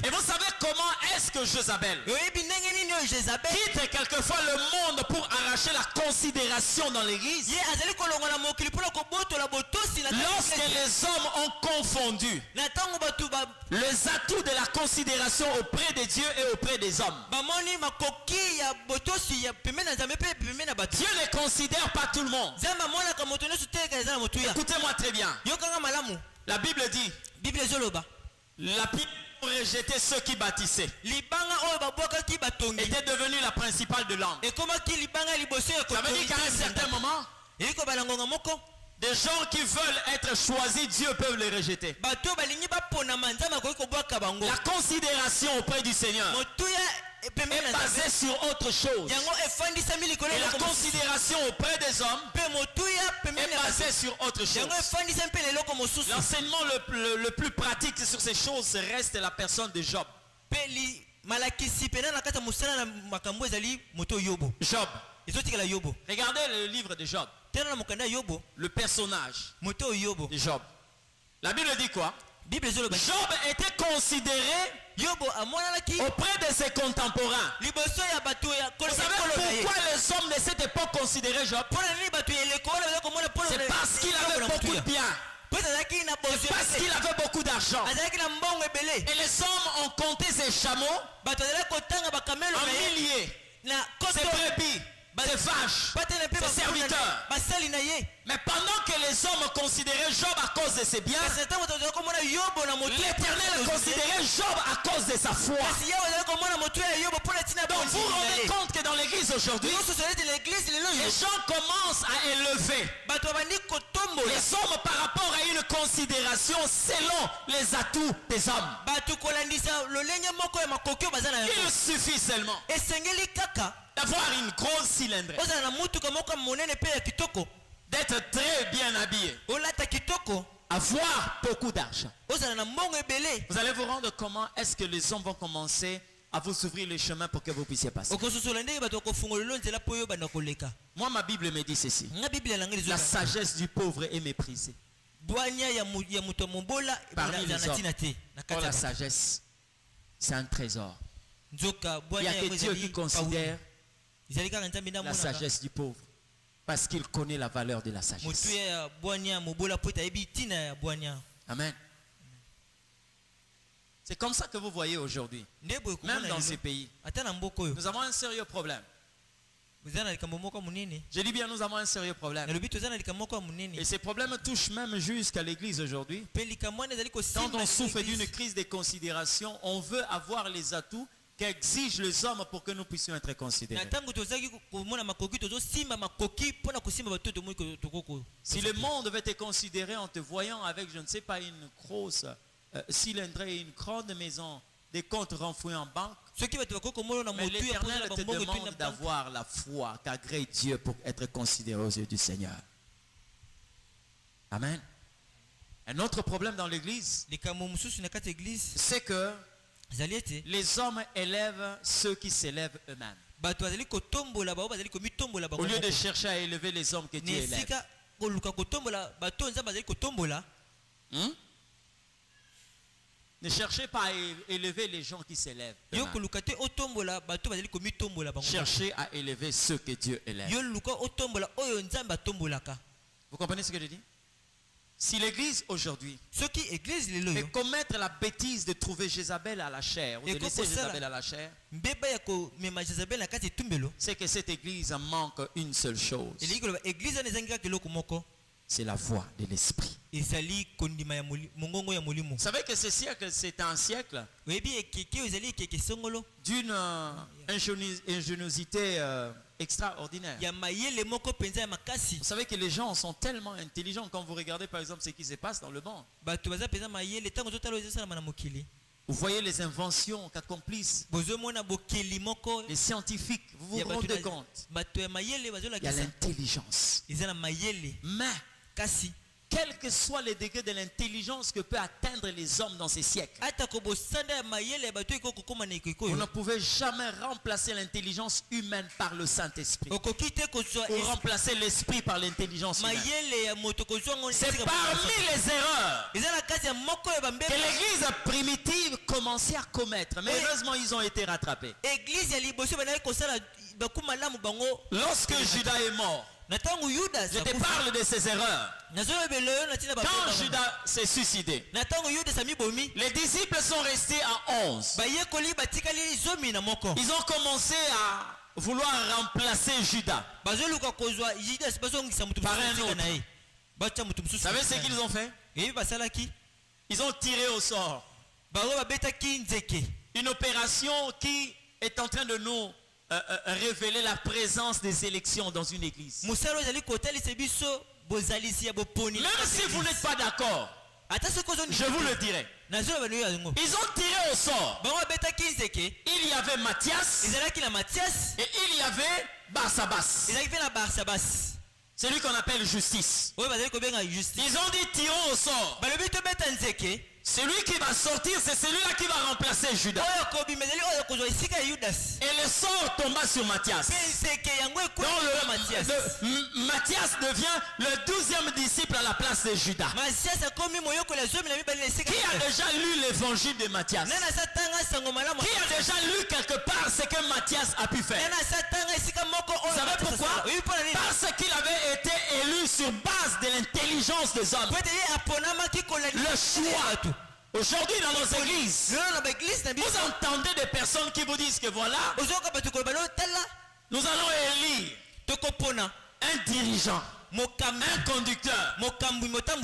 Et vous savez comment est-ce que Jézabel quitte quelquefois le monde pour arracher la considération dans l'église. Lorsque les hommes ont confondu les atouts de la considération auprès de Dieu et auprès des hommes. Dieu ne considère pas tout le monde. Écoutez-moi très bien. La Bible dit, la Bible rejetait ceux qui bâtissaient. Était devenue la principale de l'homme. Ça veut dire qu'à un certain moment, des gens qui veulent être choisis, Dieu peut les rejeter. La considération auprès du Seigneur est basée sur autre chose. Et la considération auprès des hommes est basée sur autre chose. L'enseignement le, le- le plus pratique sur ces choses reste la personne de Job. Job. Regardez le livre de Job, le personnage. de Job. La Bible dit quoi? Bible Job était considéré auprès de ses contemporains. Vous savez pourquoi les hommes de cette époque considéraient Job? C'est parce qu'il avait beaucoup de biens, bozwi parce qu'il avait beaucoup d'argent. Et les hommes ont compté ses chameaux en milliers, ses brebis, ses vaches. ses serviteurs. Mais pendant que les hommes considéraient Job à cause de ses biens, l'Éternel considérait Job à cause de sa foi. Donc vous vous rendez compte que dans l'église aujourd'hui, les gens commencent à élever les hommes par rapport à une considération selon les atouts des hommes. Il suffit seulement d'avoir une grosse cylindrée, d'être très bien habillé, avoir beaucoup d'argent. Vous allez vous rendre comment est-ce que les hommes vont commencer à vous ouvrir le chemin pour que vous puissiez passer? Moi, ma Bible me dit ceci. La sagesse du pauvre est méprisée. Parmi les Oh, la sagesse, c'est un trésor. Il bwania a que Dieu qui considère la sagesse du pauvre. Parce qu'il connaît la valeur de la sagesse. Amen. C'est comme ça que vous voyez aujourd'hui. Même dans ces pays. Nous avons un sérieux problème. Je dis bien, nous avons un sérieux problème. Et ces problèmes touchent même jusqu'à l'église aujourd'hui. Quand on souffre d'une crise de considération, on veut avoir les atouts qu'exigent les hommes pour que nous puissions être considérés. Si le monde veut te considérer en te voyant avec, je ne sais pas, une grosse euh, cylindrée, une grande maison, des comptes renfouis en banque, mais l'Éternel te demande d'avoir la foi qu'agrée Dieu pour être considéré aux yeux du Seigneur. Amen. Un autre problème dans l'église, c'est que les hommes élèvent ceux qui s'élèvent eux-mêmes. bango Au lieu de chercher à élever les hommes que Dieu élève. kotombola Hmm? Ne cherchez pas à élever les gens qui s'élèvent. moko. Cherchez à élever ceux que Dieu élève. Vous comprenez ce que je dis? Si l'église aujourd'hui yo commettre la bêtise de trouver Jézabel à la chair, ou de laisser Jézabel à la chair, c'est que cette église manque une seule chose. C'est la voix de l'esprit. Vous savez que ce siècle, c'est un siècle d'une euh, ingéniosité euh, extraordinaire. Vous savez que les gens sont tellement intelligents. Quand vous regardez par exemple ce qui se passe dans le mokili. Vous voyez les inventions qu'accomplissent les scientifiques. Vous vous rendez compte? Il y a l'intelligence. Mais kasi quel que soit le degré de l'intelligence que peut atteindre les hommes dans ces siècles, vous ne pouvez jamais remplacer l'intelligence humaine par le Saint-Esprit. Ou remplacer l'esprit par l'intelligence humaine. C'est parmi les erreurs que l'église primitive commençait à commettre. Mais heureusement, ils ont été rattrapés. Lorsque Judas est mort, je te parle de ces erreurs. Quand. Judas s'est suicidé, les disciples sont restés à 11. bayekoli batikali zomi na moko Ils ont commencé à vouloir remplacer Judas. motu Par un autre. Vous savez ce qu'ils ont fait Ils ont tiré au sort une opération qui est en train de nous euh, euh, révéler la présence des élections dans une église. Même si vous n'êtes pas d'accord, je vous le dirai. Ils ont tiré au sort. Il y avait Matthias et il y avait Barsabas. barsabas Celui qu'on appelle justice Ils ont dit tirons au sort. Celui qui va sortir, c'est celui-là qui va remplacer Judas. Et le sort tomba sur Matthias. Donc le, Matthias devient le douzième disciple à la place de Judas. Qui a déjà lu l'évangile de Matthias Qui a déjà lu quelque part ce que Matthias a pu faire? Vous savez pourquoi? Parce qu'il avait été élu sur base de l'intelligence des hommes. Le choix. Aujourd'hui dans nos églises, vous entendez des personnes qui vous disent que voilà, nous allons élire un dirigeant, un conducteur.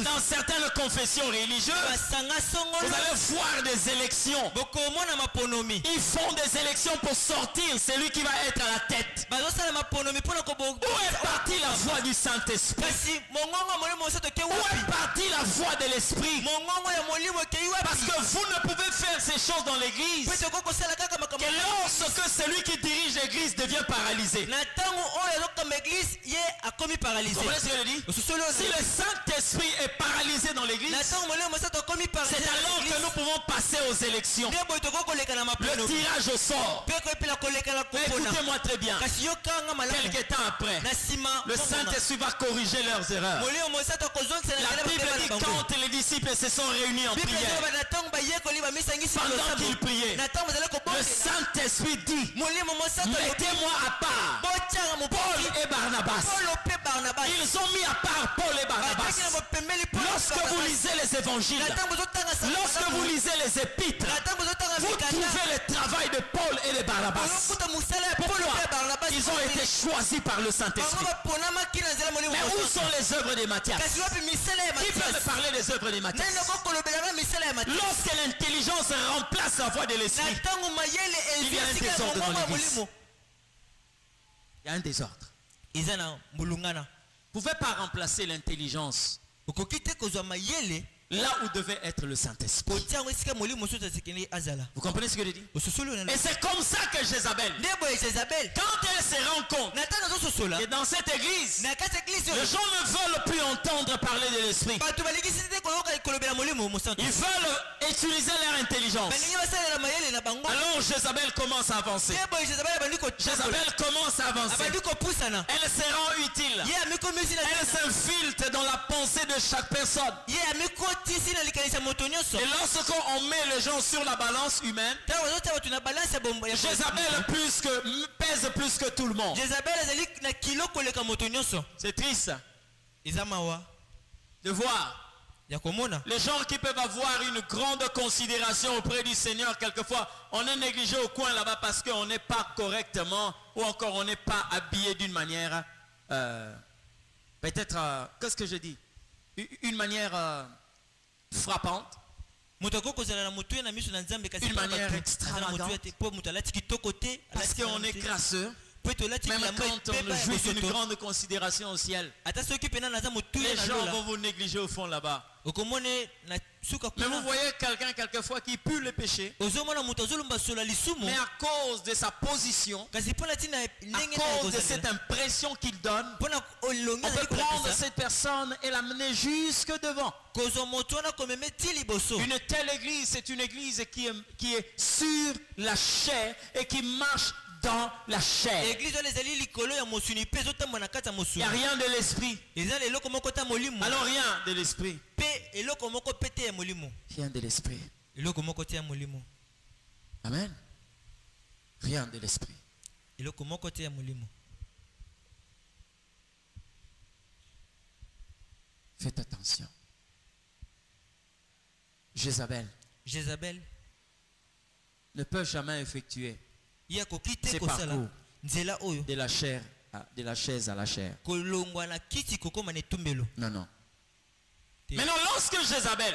Dans certaines confessions religieuses, vous allez voir des élections. Ils font des élections pour sortir celui qui va être à la tête. Où est partie la voix du Saint-Esprit? Où est partie la voix de l'Esprit? Parce que vous ne pouvez faire ces choses dans l'église. Que lorsque celui qui dirige l'église devient paralysé comprenez ce que je dis osusu oyo Si le Saint-Esprit est paralysé dans l'église, c'est alors que nous pouvons passer aux élections. Le tirage au sort. écoutez-moi très bien. Quelques temps après, le Saint-Esprit va corriger leurs erreurs. La Bible dit quand les disciples se sont réunis en prière, pendant qu'ils priaient, le Saint-Esprit dit, mettez-moi à part Paul et Barnabas. Ils ont mis à part Paul et Barnabas. Lorsque vous lisez les évangiles, lorsque vous lisez les épîtres, vous trouvez le travail de Paul et de Barnabas. Pourquoi Ils ont été choisis par le Saint-Esprit? Mais où sont les œuvres de Matthias Qui peut me parler des œuvres de Matthias Lorsque l'intelligence remplace la voix de l'esprit, Il y a un désordre dans l'église. il y a un désordre. Pouvez pas remplacer l'intelligence là où devait être le Saint-Esprit. Vous comprenez ce que je dis Et c'est comme ça que Jézabel, quand elle se rend compte que dans cette église, les gens ne veulent plus entendre parler de l'esprit. Ils veulent utiliser leur intelligence. Alors Jézabel commence à avancer. Jézabel commence à avancer. Elle se rend utile. Elle s'infiltre dans la pensée de chaque personne. Et lorsqu'on met les gens sur la balance humaine, Jézabel plus que, pèse plus que tout le monde. C'est triste. De voir les gens qui peuvent avoir une grande considération auprès du Seigneur. Quelquefois, on est négligé au coin là-bas parce qu'on n'est pas correctement ou encore on n'est pas habillé d'une manière, euh, peut-être, euh, qu'est-ce que je dis? Une manière euh, frappante. Une manière extravagante. Parce qu'on est crasseux. Même quand on d'une bosoto. grande considération au ciel, les gens vont vous négliger au fond là-bas. Mais vous voyez quelqu'un quelquefois qui pue le péché, mais à cause de sa position, à cause de cette impression qu'il donne, on peut prendre cette personne et l'amener jusque devant. Une telle église, c'est une église qui est, qui est sur la chair et qui marche dans la chair. Il n'y a rien de l'esprit. Alors rien de l'esprit. Rien de l'esprit. Amen. Rien de l'esprit. Faites attention. Jézabel jezabel ne peut jamais effectuer parcours. de la chair à, de la chaise à la chair. Non, non. Te. Maintenant, lorsque Jézabel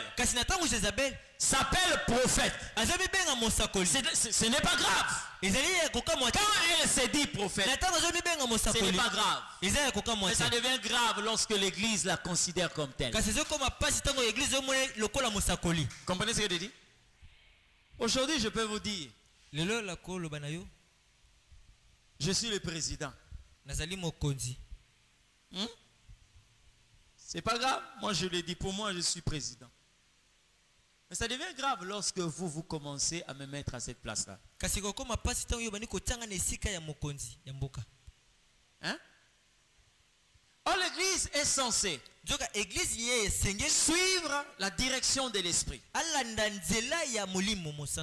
s'appelle prophète, ce n'est pas grave. Quand elle se dit prophète, ce n'est pas grave. Mais ça devient grave lorsque l'Église la considère comme telle. Comprenez ce que je dis? Aujourd'hui, je peux vous dire, je suis le président. Hmm? C'est pas grave. Moi, je le dis. Pour moi, je suis président. Mais ça devient grave lorsque vous, vous commencez à me mettre à cette place-là. Hein? Or, l'Église est censée suivre la direction de l'Esprit.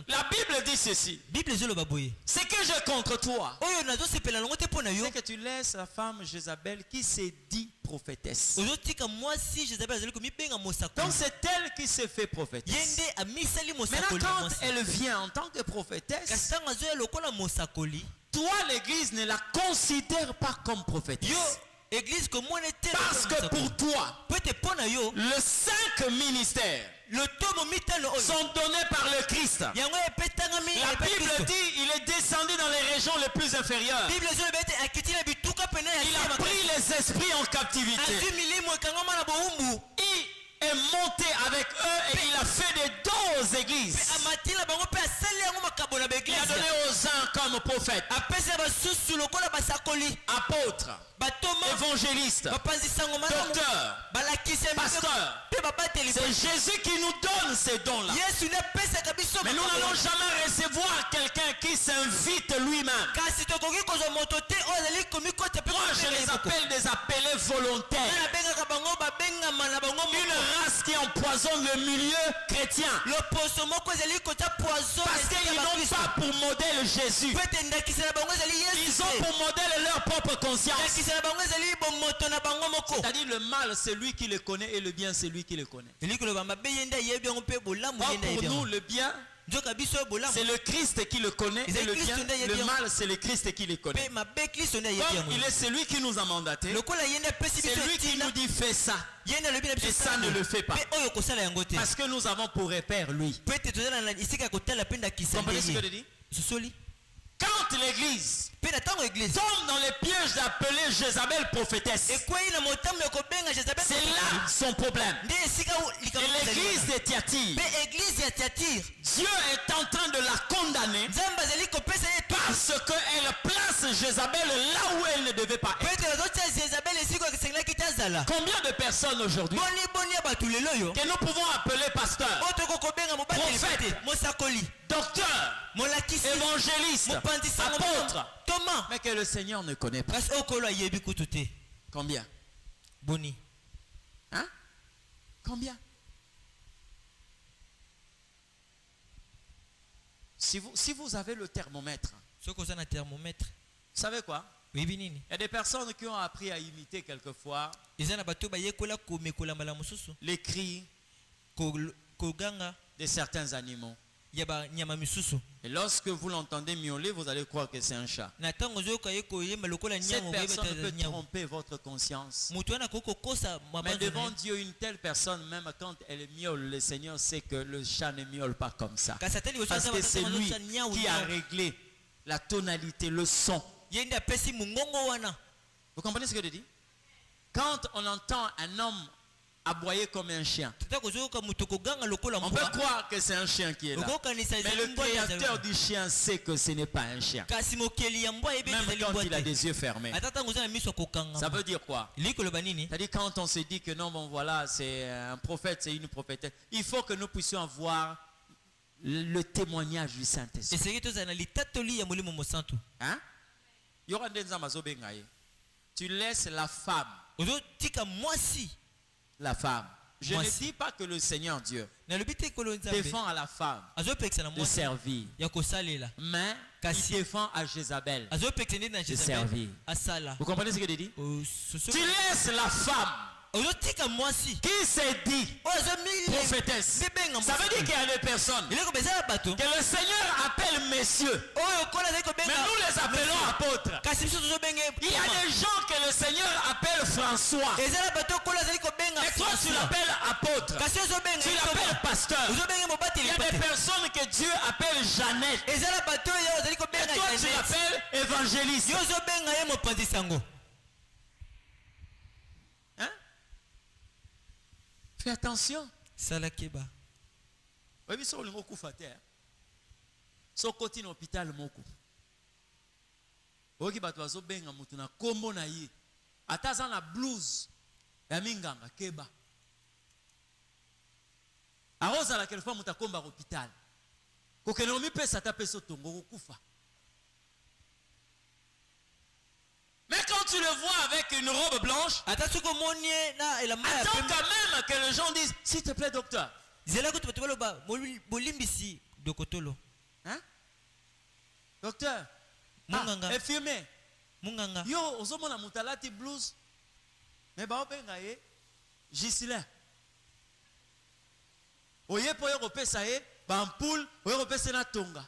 La Bible dit ceci. Ce que j'ai contre toi, c'est que tu laisses la femme Jézabel qui s'est dit prophétesse. Donc, c'est elle qui s'est fait prophétesse. Maintenant, quand elle vient en tant que prophétesse, toi, l'Église ne la considère pas comme prophétesse. Parce que pour toi, les cinq ministères sont donnés par le Christ. La Bible dit il est descendu dans les régions les plus inférieures. Il a pris les esprits en captivité. Est monté avec eux et il a fait des dons aux églises. Il a donné aux uns comme prophètes, apôtres, évangélistes, docteurs. balakisi ya Pasteur. mpe babateli C'est Jésus qui nous donne ces dons-là. Mais nous n'allons jamais recevoir quelqu'un qui s'invite lui-même. Moi, je les appelle des appelés volontaires. Une race qui empoisonne le milieu chrétien. Parce qu'ils n'ont pas pour modèle Jésus. Ils ont pour modèle leur propre conscience. C'est-à-dire le mal, c'est lui qui le connaît et le bien, c'est lui qui le connaît. Or, pour nous, le bien, c'est le Christ qui le connaît et le bien, le mal, c'est le Christ qui le connaît. Comme il est celui qui nous a apesi c'est lui qui nous dit fais ça. Et ça ne le fait pas. te Parce que nous avons pour repère lui. Comprenez ce que je dis? Quand l'église tombe dans les pièges d'appeler Jézabel prophétesse, c'est là son problème. Et l'église de Thyatire, Dieu est en train de la condamner parce qu'elle place Jézabel là où elle ne devait pas être. Combien de personnes aujourd'hui que nous pouvons appeler pasteur, Prophète. docteur, évangéliste, apôtre, mais que le Seigneur ne connaît pas. Combien boni Hein Combien si vous, si vous avez le thermomètre, soki oza na thermomètre. Vous savez quoi Il y a des personnes qui ont appris à imiter quelquefois mosusu les cris de certains animaux. Et lorsque vous l'entendez miauler, vous allez croire que c'est un chat. Cette personne peut tromper votre conscience. Mais devant. Dieu, une telle personne, même quand elle miaule, le Seigneur sait que le chat ne miaule pas comme ça. Parce que c'est lui qui a réglé la tonalité, le son. Vous comprenez ce que je dis? Quand on entend un homme aboyer comme un chien, on peut croire que c'est un chien qui est là. Mais le créateur du chien sait que ce n'est pas un chien. Même quand il a des yeux fermés. Ça veut dire quoi? C'est-à-dire quand on se dit que non, bon voilà, c'est un prophète, c'est une prophétesse, il faut que nous puissions avoir le témoignage du Saint-Esprit. Hein? Tu laisses la femme, la femme. Je ne dis pas que le Seigneur Dieu défend à la femme de servir, mais il défend à Jézabel. na servir. Vous comprenez ce que je dis? Soso- Tu laisses la femme qui s'est dit azomile prophétesse? Ça veut dire qu'il y a des personnes que le Seigneur appelle messieurs, azali mais nous les appelons apôtres. Il y a des gens que le Seigneur appelle François. Et toi, tu l'appelles apôtre. Tu l'appelles pasteur. Il y a des personnes que Dieu appelle Jeannette. Et toi, tu l'appelles évangéliste. yo ozobenga ye mopanzi sango Hein? Fais attention. sala keba oyebi soki olingi okufa te eh? so okoti na hôpital moko oyoki bato bazobenga moto na nkombo na ye. Ata aza na blues ya minganga keba. Akozala quelquefois moto akombaka hôpital. Kokende komipesa ata pesa otongo kokufa mais quand tu le vois avec une robe blanche soki ya attends quand même que les gens disent s'il te plaît docteur zela kutu bato baloba "Moli- bolimbisi dokotolo Hein? Docteur. Munganga. Ah, infirmier. munganga Yo, ozomona moto alati blues. Mais baobenga ye Gislin. Oye po oyo kopesa ye bampoule oyo kopesa ye na tonga.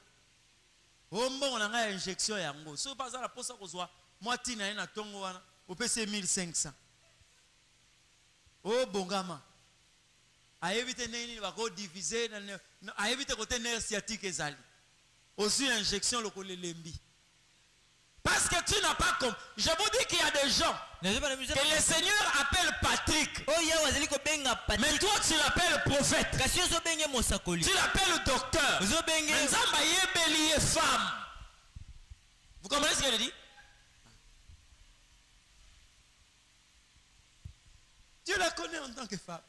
O mbongo na ngai ya injection yango. So baza na posa kozwa mwa ntina ye na tongo wana opesa ye 1500. O bongama. ayebi te ndenge nini na- ayebi te kote nerf sciatique ezali ozwi injection lokola elembi Parce que tu n'as pas compris. Je vous dis qu'il y a des gens que le Seigneur appelle Patrick. kobenga pati Mais toi, tu l'appelles prophète. Tu l'appelles docteur. Vous comprenez ce qu'elle dit? Dieu la connaît en tant que femme.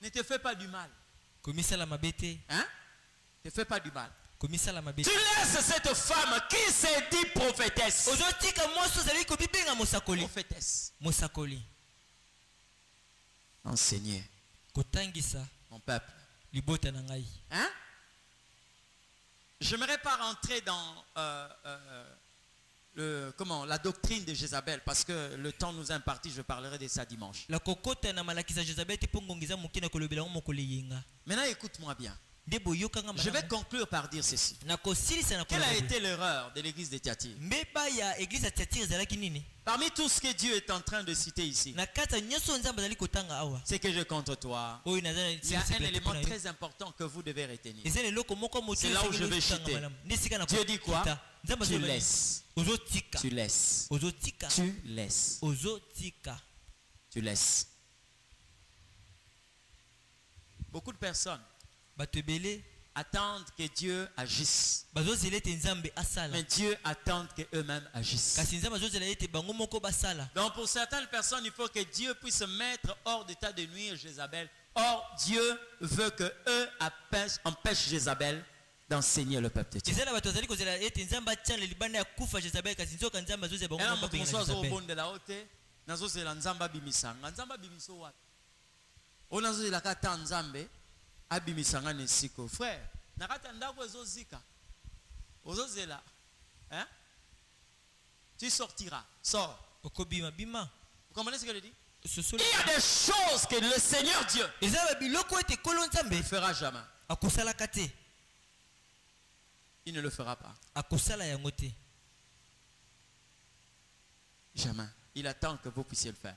Ne te fais pas du mal. komisala mabe te Hein? Ne te fais pas du mal. komisala mabe Tu laisses cette femme qui s'est dit prophétesse. ozotika mwasi ozali kobibenga mosakoli Prophétesse. mosakoli Enseigner kotangisa mon peuple. libota na ngai Hein? Je n'aimerais pas rentrer dans euh, euh, le, comment, la doctrine de Jézabel parce que le temps nous est imparti, je parlerai de ça dimanche. Maintenant, écoute-moi bien. Je vais conclure par dire ceci. Quelle a été l'erreur de l'église de Thyatire? Parmi tout ce que Dieu est en train de citer ici, c'est que je contre toi. Il y a un élément très important que vous devez retenir. C'est là où je vais na Dieu dit quoi? Tu laisses. Tu laisses. Tu laisses. Tu laisses. Beaucoup de personnes attendent que Dieu agisse. Mais Dieu attend qu'eux-mêmes agissent. Donc pour certaines personnes, il faut que Dieu puisse se mettre hors d'état de nuire Jézabel. Or, Dieu veut que eux empêchent, empêchent Jézabel d'enseigner le peuple de Dieu. nazozela nzambe abimisanga. Nzambe wapi? Oyo nazozelaka ata nzambe abimisanga na esika frère na kati ya ndako ezozika ozozela hein? tu sortiras sors. Okobima bima. Vous comprenez ce que je dis? Il y a des choses que le Seigneur Dieu ne fera jamais il ne le fera pas jamais il attend que vous puissiez le faire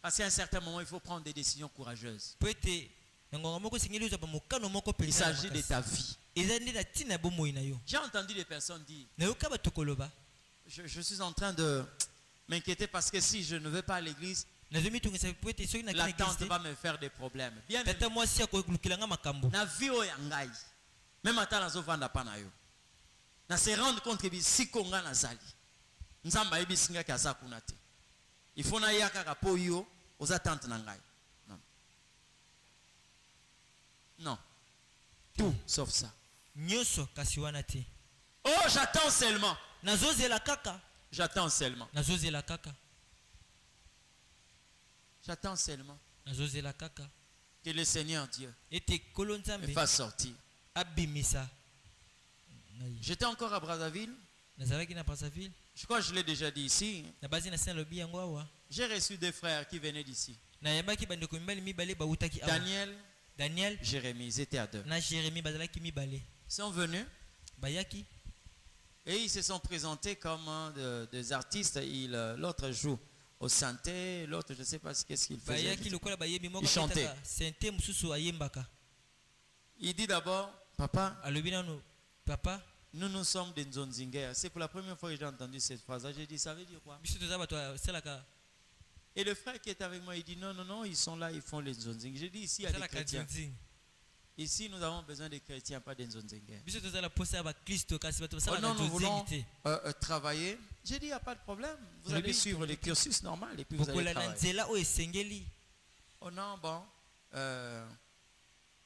parce qu'à un certain moment il faut prendre des décisions courageuses il s'agit de ta vie j'ai entendu des personnes dire je, je suis en train de m'inquiéter parce que si je ne vais pas à l'église, nazomitungisa po ete soki la nakina tante eglise va me faire des problèmes. Bien na ya ngai meme ata nazovanda mpa na yo na se rendre compte ke bisika nga nazali nzambe ayebisi ngaki aza kuna te. Il faut naya kaka mpo yo oza tante na ngai. Non. Non. Tout sauf ça. Nyonso kasi wana te. Oh j'attends seulement. Nazozela kaka. J'attends seulement. Nazozela kaka j'attends seulement que le seigneur dieu me fasse sortir. j'étais encore à brazzaville. Je crois que je l'ai déjà dit ici. J'ai reçu des frères qui venaient d'ici. Daniel daniel jérémie ils étaient à deux. Ils sont venus. Et ils se sont présentés comme de- des artistes. Euh, L'autre joue au santé, l'autre je ne sais pas ce qu'est-ce qu'il faisait. Il chantait. Il dit d'abord, papa, nous nous sommes des Nzonzinger. C'est pour la première fois que j'ai entendu cette phrase. J'ai dit, ça veut dire quoi? Et le frère qui est avec moi, il dit, non, non, non, ils sont là, ils font les Nzonzinger. J'ai dit, ici, il y a des chrétiens. Ici, nous avons besoin des chrétiens, pas des Nzonzinger. biso tozala posa ya bakristo kasi bato Oh non, nous voulons euh, euh, travailler. J'ai dit, il n'y a pas de problème. Vous allez suivre le cursus normal et puis vous allez travailler. Oh non, bon. euh,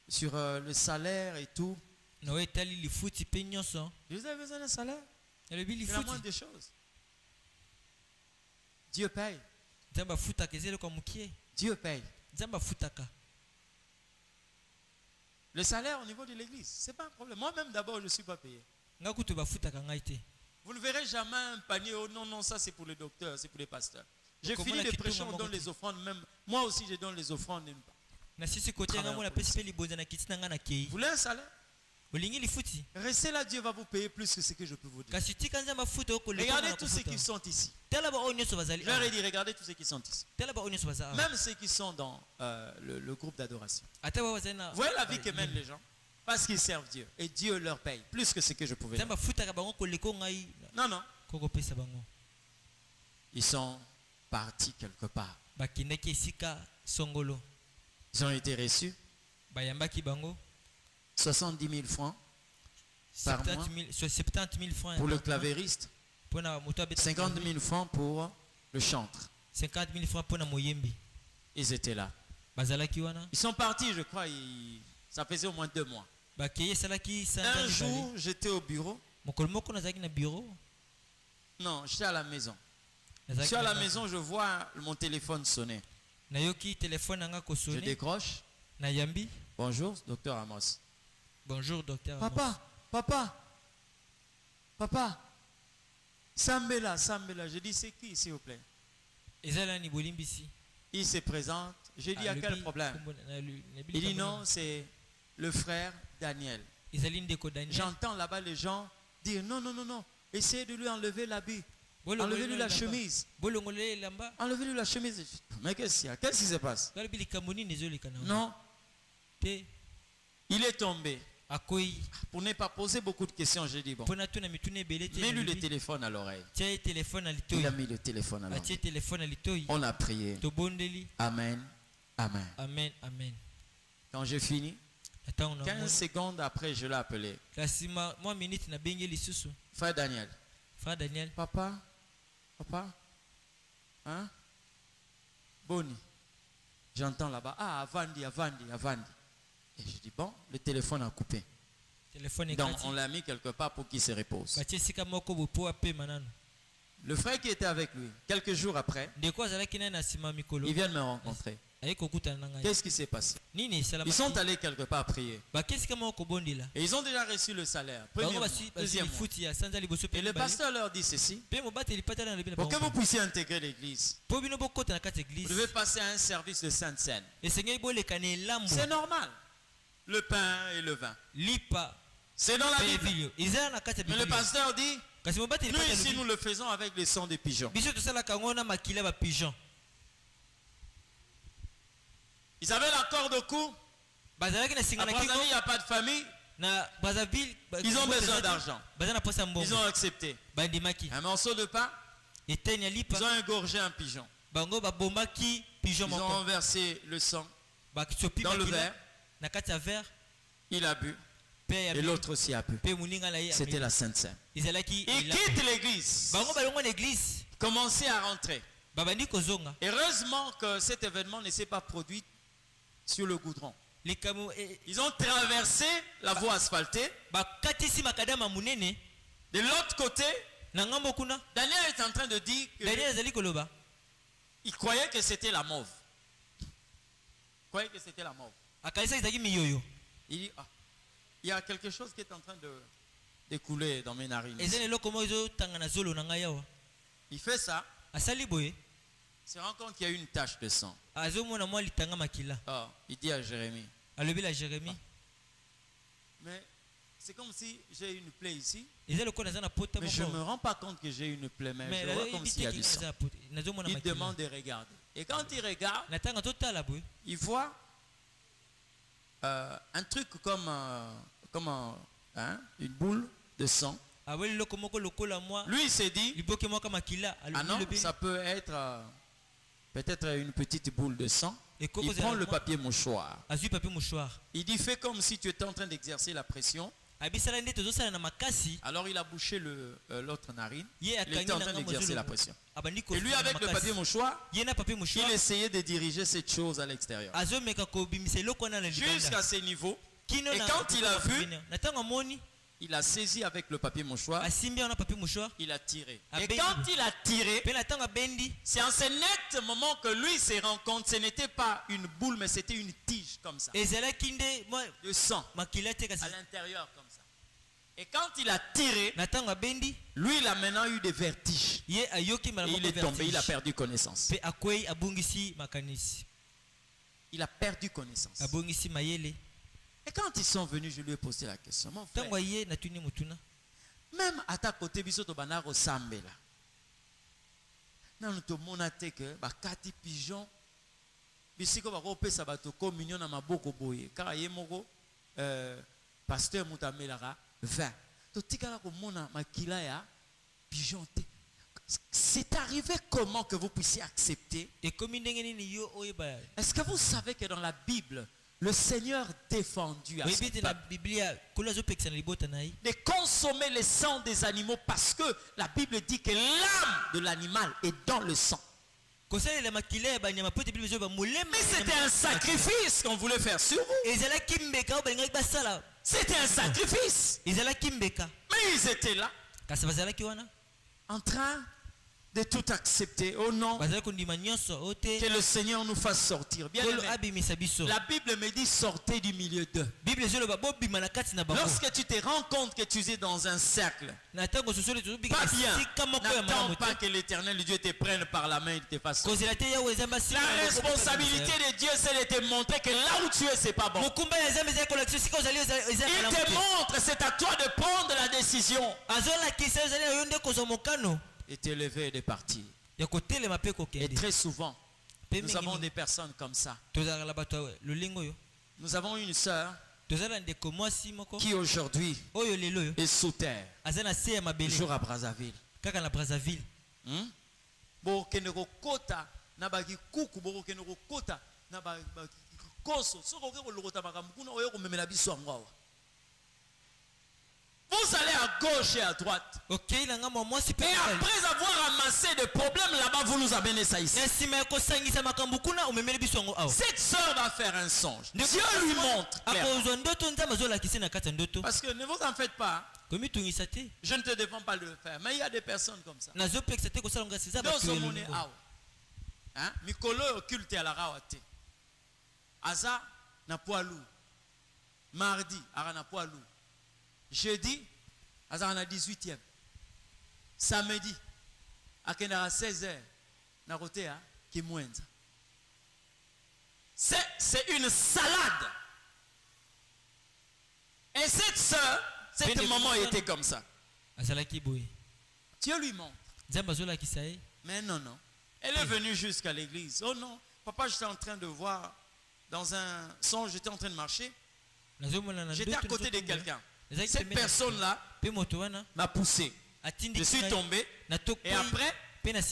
sur euh, le salaire et tout. Vous avez besoin d'un salaire C'est la moindre des choses. Dieu paye. Dieu paye. Le salaire au niveau de l'église, c'est pas un problème. Moi-même, d'abord, je ne suis pas payé. Vous ne verrez jamais un panier. Oh non, non, ça c'est pour les docteurs, c'est pour les pasteurs. J'ai fini de prêcher, on donne les offrandes. Même moi aussi, je donne les offrandes. Vous voulez un salaire? Restez là, Dieu va vous payer plus que ce que je peux vous dire. Regardez tous ceux qui sont ici. Je leur ai dit, regardez tous ceux qui sont ici. Même ceux qui sont dans euh, le, le groupe d'adoration. Vous voyez la vie que mènent les gens? Parce qu'ils servent Dieu. Et Dieu leur paye plus que ce que je pouvais. nzambe Non, non. Ils sont partis quelque part. Ils ont été reçus bayambaki bango 70 000 francs Par 70 mois 000 so- 70 000 francs pour le clavériste, mpona moto abeta 50 000 francs pour le chantre. 50 000 francs moyembi Ils étaient là. Ils sont partis, je crois, ils- ça faisait au moins deux mois. Un jour, j'étais au bureau. mokolo moko nazalaki na bureau Non, j'étais à la maison. Je suis à la maison, je vois mon téléphone sonner. Je décroche. nayambi Bonjour, docteur Amos. bonjour docteur Papa, papa, papa. Sambela, Sambela. Je dis, c'est qui, s'il vous plaît? Il se présente. Je dis, à Alobi quel problème? Il dit, non, c'est le frère daniel J'entends là-bas les gens dire, non, non, non, non. Essayez de lui enlever l'habit. Enlevez-lui la chemise. Enlevez-lui la chemise. Mais qu'est-ce qu'il y a? Qu'est-ce qui se passe? Non, il est tombé. Pour ne pas poser beaucoup de questions, j'ai dit, bon, mets-lui le téléphone à l'oreille. Il a mis le téléphone à atie l'oreille. On a prié. Amen. Amen. amen amen Quand j'ai fini, 15 yango secondes après, je l'ai appelé. Frère Daniel. frère daniel Papa, papa, hein? Boni. J'entends là-bas, ah, Avandi, Avandi, Avandi. Et je dis, bon, le téléphone a coupé. telefone Donc, on l'a mis quelque part pour qu'il se repose. nano Le frère qui était avec lui, quelques jours après, il vient de me rencontrer. Qu'est-ce qui s'est passé? Ils sont allés quelque part prier. kobondela? Et ils ont déjà reçu le salaire. Premier mois, deuxième mois. liboso Et le mibale pasteur leur dit ceci. Pour que vous puissiez intégrer l'église, vous devez passer à un service de sainte elambo C'est normal. Le pain et le vin. C'est dans la Bible. Mais le pasteur dit, nous ici, nous le faisons avec les sons des pigeons. biso tosalaka yango na makila ya bapigeon Ils avaient la corde au cou. bazalaki na il n'y a pas de famille. na brazzaville ba- Ils ont besoin d'argent. Ils ont accepté. bandimaki Un morceau de pain, lipa ils ont égorgé un pigeon. bango babombaki pigeon Ils ont renversé le sang dans le verre. na kati ya verre Il a bu. Et l'autre aussi a bu. C'était la Sainte Ils ela- quittent l'église. Commencez à rentrer. Heureusement que cet événement ne s'est pas produit sur le goudron. Ils ont traversé la voie asphaltée. De l'autre côté, Daniel est en train de dire koloba qu'il croyait que c'était la mauve. Il croyait que c'était la mauve. Il dit, ah, il y a quelque chose qui est en train de, de couler dans mes narines. Il fait ça, il se rend compte qu'il y a une tache de sang. makila. Ah, il dit à Jérémie, jérémie. Mais c'est comme si j'ai une plaie ici, mais je ne me rends pas compte que j'ai une plaie, mais mais je vois comme s'il y a du sang. Il demande de regarder. Et quand il regarde, il voit euh, un truc comme, euh, comme un- hein, une boule de sang. Lui, il s'est dit, ah non, ça peut être euh, peut-être une petite boule de sang. ekoko Il prend le papier mouchoir. azwi papier mouchoir Il dit, fais comme si tu étais en train d'exercer la pression. makasi Alors il a bouché euh, l'autre narine. Il était en train d'exercer la pression. abandi Et lui, avec le papier mouchoir, il essayait de diriger cette chose à l'extérieur. Jusqu'à ce niveau, Et quand il a vu- il a saisi avec le papier mouchoir, il a tiré. Et quand il a tiré, c'est en ce net moment que lui se rend compte, ce n'était pas une boule, mais c'était une tige comme ça, de sang. à l'intérieur comme ça. Et quand il a tiré, lui, il a maintenant eu des vertiges. Et il est tombé, il a perdu connaissance. Il a perdu connaissance. Et quand ils sont venus, je lui ai posé la question. Mon frère, même à ta côté, biso to bana kosambela. nanu tomona te ke bakati pigeon bisika bakopesa bato communion na maboko boye. Kaka ye moko euh, pasteur moto amelaka vin. Totikala komona makila ya pigeon te. C'est arrivé comment que vous puissiez accepter? Est-ce que vous savez que dans la bible le seigneur défendu à son ye. De consommer le sang des animaux parce que la bible dit que l'âme de l'animal est dans le sang. Ezoyeba molema mais c'était un sacrifice qu'on voulait faire sur vous. Basala c'était un sacrifice. Mais ils étaient là? En train de tout accepter. Au nom oyo te que le Seigneur nous fasse sortir. Bien la Bible me dit sortez du milieu d'eux. Lorsque tu te rends compte que tu es dans un cercle, pas bien, n'attends pas que l'éternel Dieu te prenne par la main et te fasse sortir. La responsabilité de Dieu, c'est de te montrer que là où tu es, c'est pas bon. Il te montre, c'est à toi de prendre la décision et te lever et de partir. Et très souvent, nous avons des personnes comme ça. oyo Nous avons une sœur qui aujourd'hui oyo oyo est sous terre, toujours à Brazzaville. Hmm? bokende kokota na bakikuku bokokende kokota na ba- bakikoso soki oke kolokota makambo kuna oye komemela biso yango awa vous allez à gauche et à droite. Mpe et après avoir amassé des problèmes là-bas vous nous amenez ça ici. Cette soeur va faire un songe. Dieu lui montre clairement. ndoto parce que ne vous en faites pas. Je ne te défends pas de le faire mais il y a des personnes comme ça. Hein? mikolo oyo culte alaka awa te aza na mardi aka na jeudi na 18e samedi akendaka 16 heures na koteya kimwenza c'est c'est une salade. Et cette sœur cette maman était comme ça. Boye Dieu lui montre. Mais non, non. Elle est venue jusqu'à l'église. Oh non, papa, j'étais en train de voir dans un songe, j'étais en train de marcher. J'étais à côté de quelqu'un. Cette personne-là m'a poussé. Je suis tombé. Et après,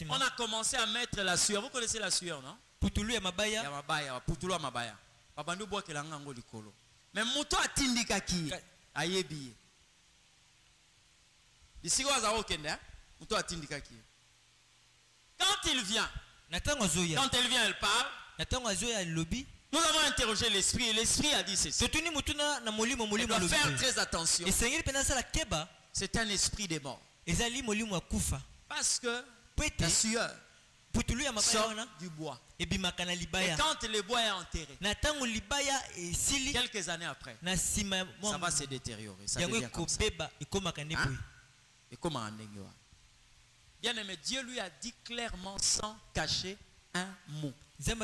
on a commencé à mettre la sueur. Vous connaissez la sueur, non? Putulu ya ya mabaya mabaya putulu ya mabaya. Babandi obwakelanga yango likolo. Me moto atindikaki. Ye Ka- ayebi. Ye bisika oyo azala kokende hein? moto atindikaki. Quand il vient quand elle vient elle parle. Na ntango azoya alobi nous avons interrogé l'esprit et l'esprit a dit ceci. Il doit faire très attention. C'est un esprit des morts. Parce que la sueur sort du bois. et quand le bois est enterré quelques années après ça va se détériorer ça devient comme ça. Hein? Et comment bien aimé dieu lui a dit clairement sans cacher un mot. C'est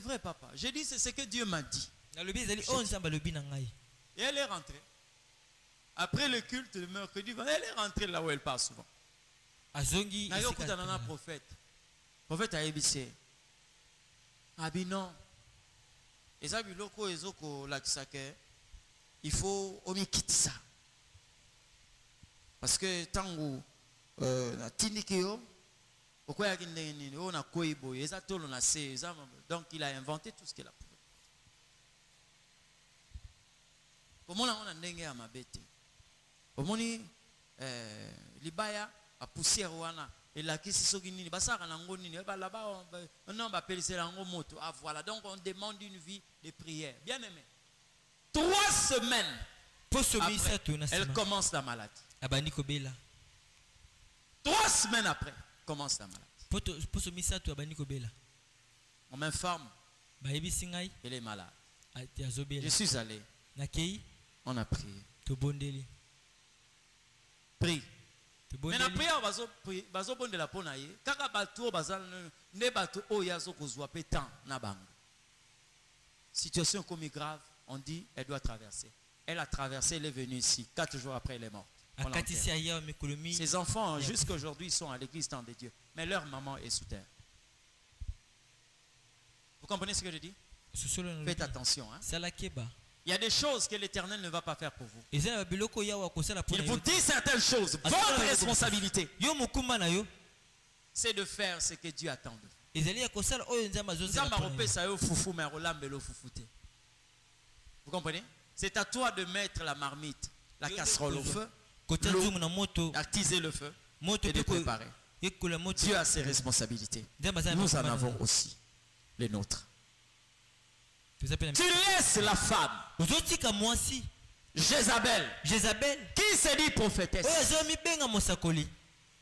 vrai papa. J'ai dit c'est ce que dieu m'a dit. Na ngai. Et elle est rentrée. Après le culte le mercredi elle est rentrée là où elle part souvent. Okutana na akomela. prophète. Prophète ayebisi ye. Abi non. Eza biloko oyo ezokolakisa ke il faut omikitisa. Parce que ntango euh, natindiki yo donc il a inventé tout ce qu'il a pouvait komona yango na ndenge ya mabe te omoni eh, libaya bapoussière wana elakisi soki nini. Basalaka nango nini? Eh, balaba ba- non bapelisela yango moto. Ah voilà. Donc on demande une vie de prière. Bien aimé. Trois semaines après, elle commence la maladie. Abandi kobela trois semaines après commence la maladie on m'informe elle est malade. Je suis allé. On a prié. prie. Me na priere bazo- pri- bazobondela mpo na ye. Kaka bato oyo baza nde bato oyo azokozwa mpe temps na bango. Situation ekomi grave on dit elle doit traverser. Elle a traversé elle est venue ici. Quatre jours après elle est morte Ses enfants jusqu'à aujourd'hui sont à l'église temps de Dieu mais leur maman est sous terre. Vous comprenez ce que je dis? Faites attention hein? Il y a des choses que l'Éternel ne va pas faire pour vous. Il vous dit certaines choses. Ah, Votre responsabilité, c'est de faire ce que Dieu attend de vous. Vous comprenez? C'est à toi de mettre la marmite, la casserole au feu, l'eau, attiser le feu et de préparer. Dieu a ses responsabilités. Nous en avons aussi les nôtres. Tu laisses la femme, Jézabel, jezabel qui se dit prophétesse, mosakoli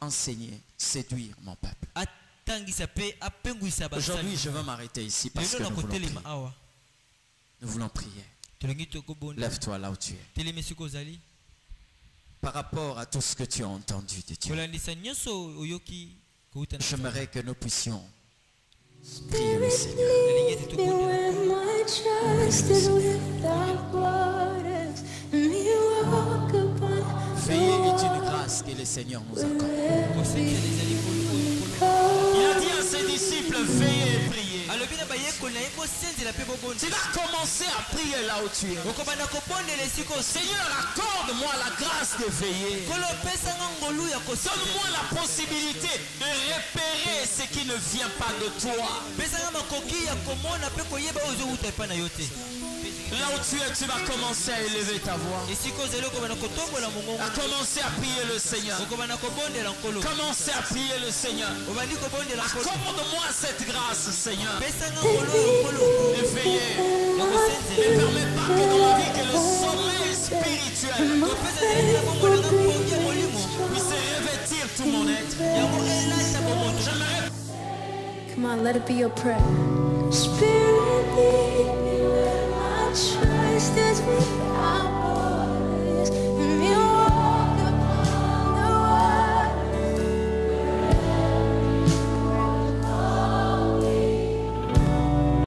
enseigner, séduire mon peuple. Aujourd'hui, je veux m'arrêter ici parce que nous voulons prier. Nous voulons prier. Lève-toi là où tu es. Par rapport à tout ce que tu as entendu de Dieu, j'aimerais que nous puissions prier le Seigneur. Veiller est une grâce que le Seigneur nous accorde. Il a dit à ses disciples, veillez et priez. Tu vas commencer à prier là où tu es. Seigneur, accorde-moi la grâce de veiller. Donne-moi la possibilité de repérer ce qui ne vient pas de toi. Là où tu es, tu vas commencer à élever ta voix. À commencer à prier le Seigneur. Commencez à prier le Seigneur. Accorde-moi cette grâce, Seigneur. kosenzela Ne permets pas que dans ma vie que le sommeil spirituel puisse revêtir tout mon être. J'aimerais Come on, let it be your prayer. Spirit choice that's without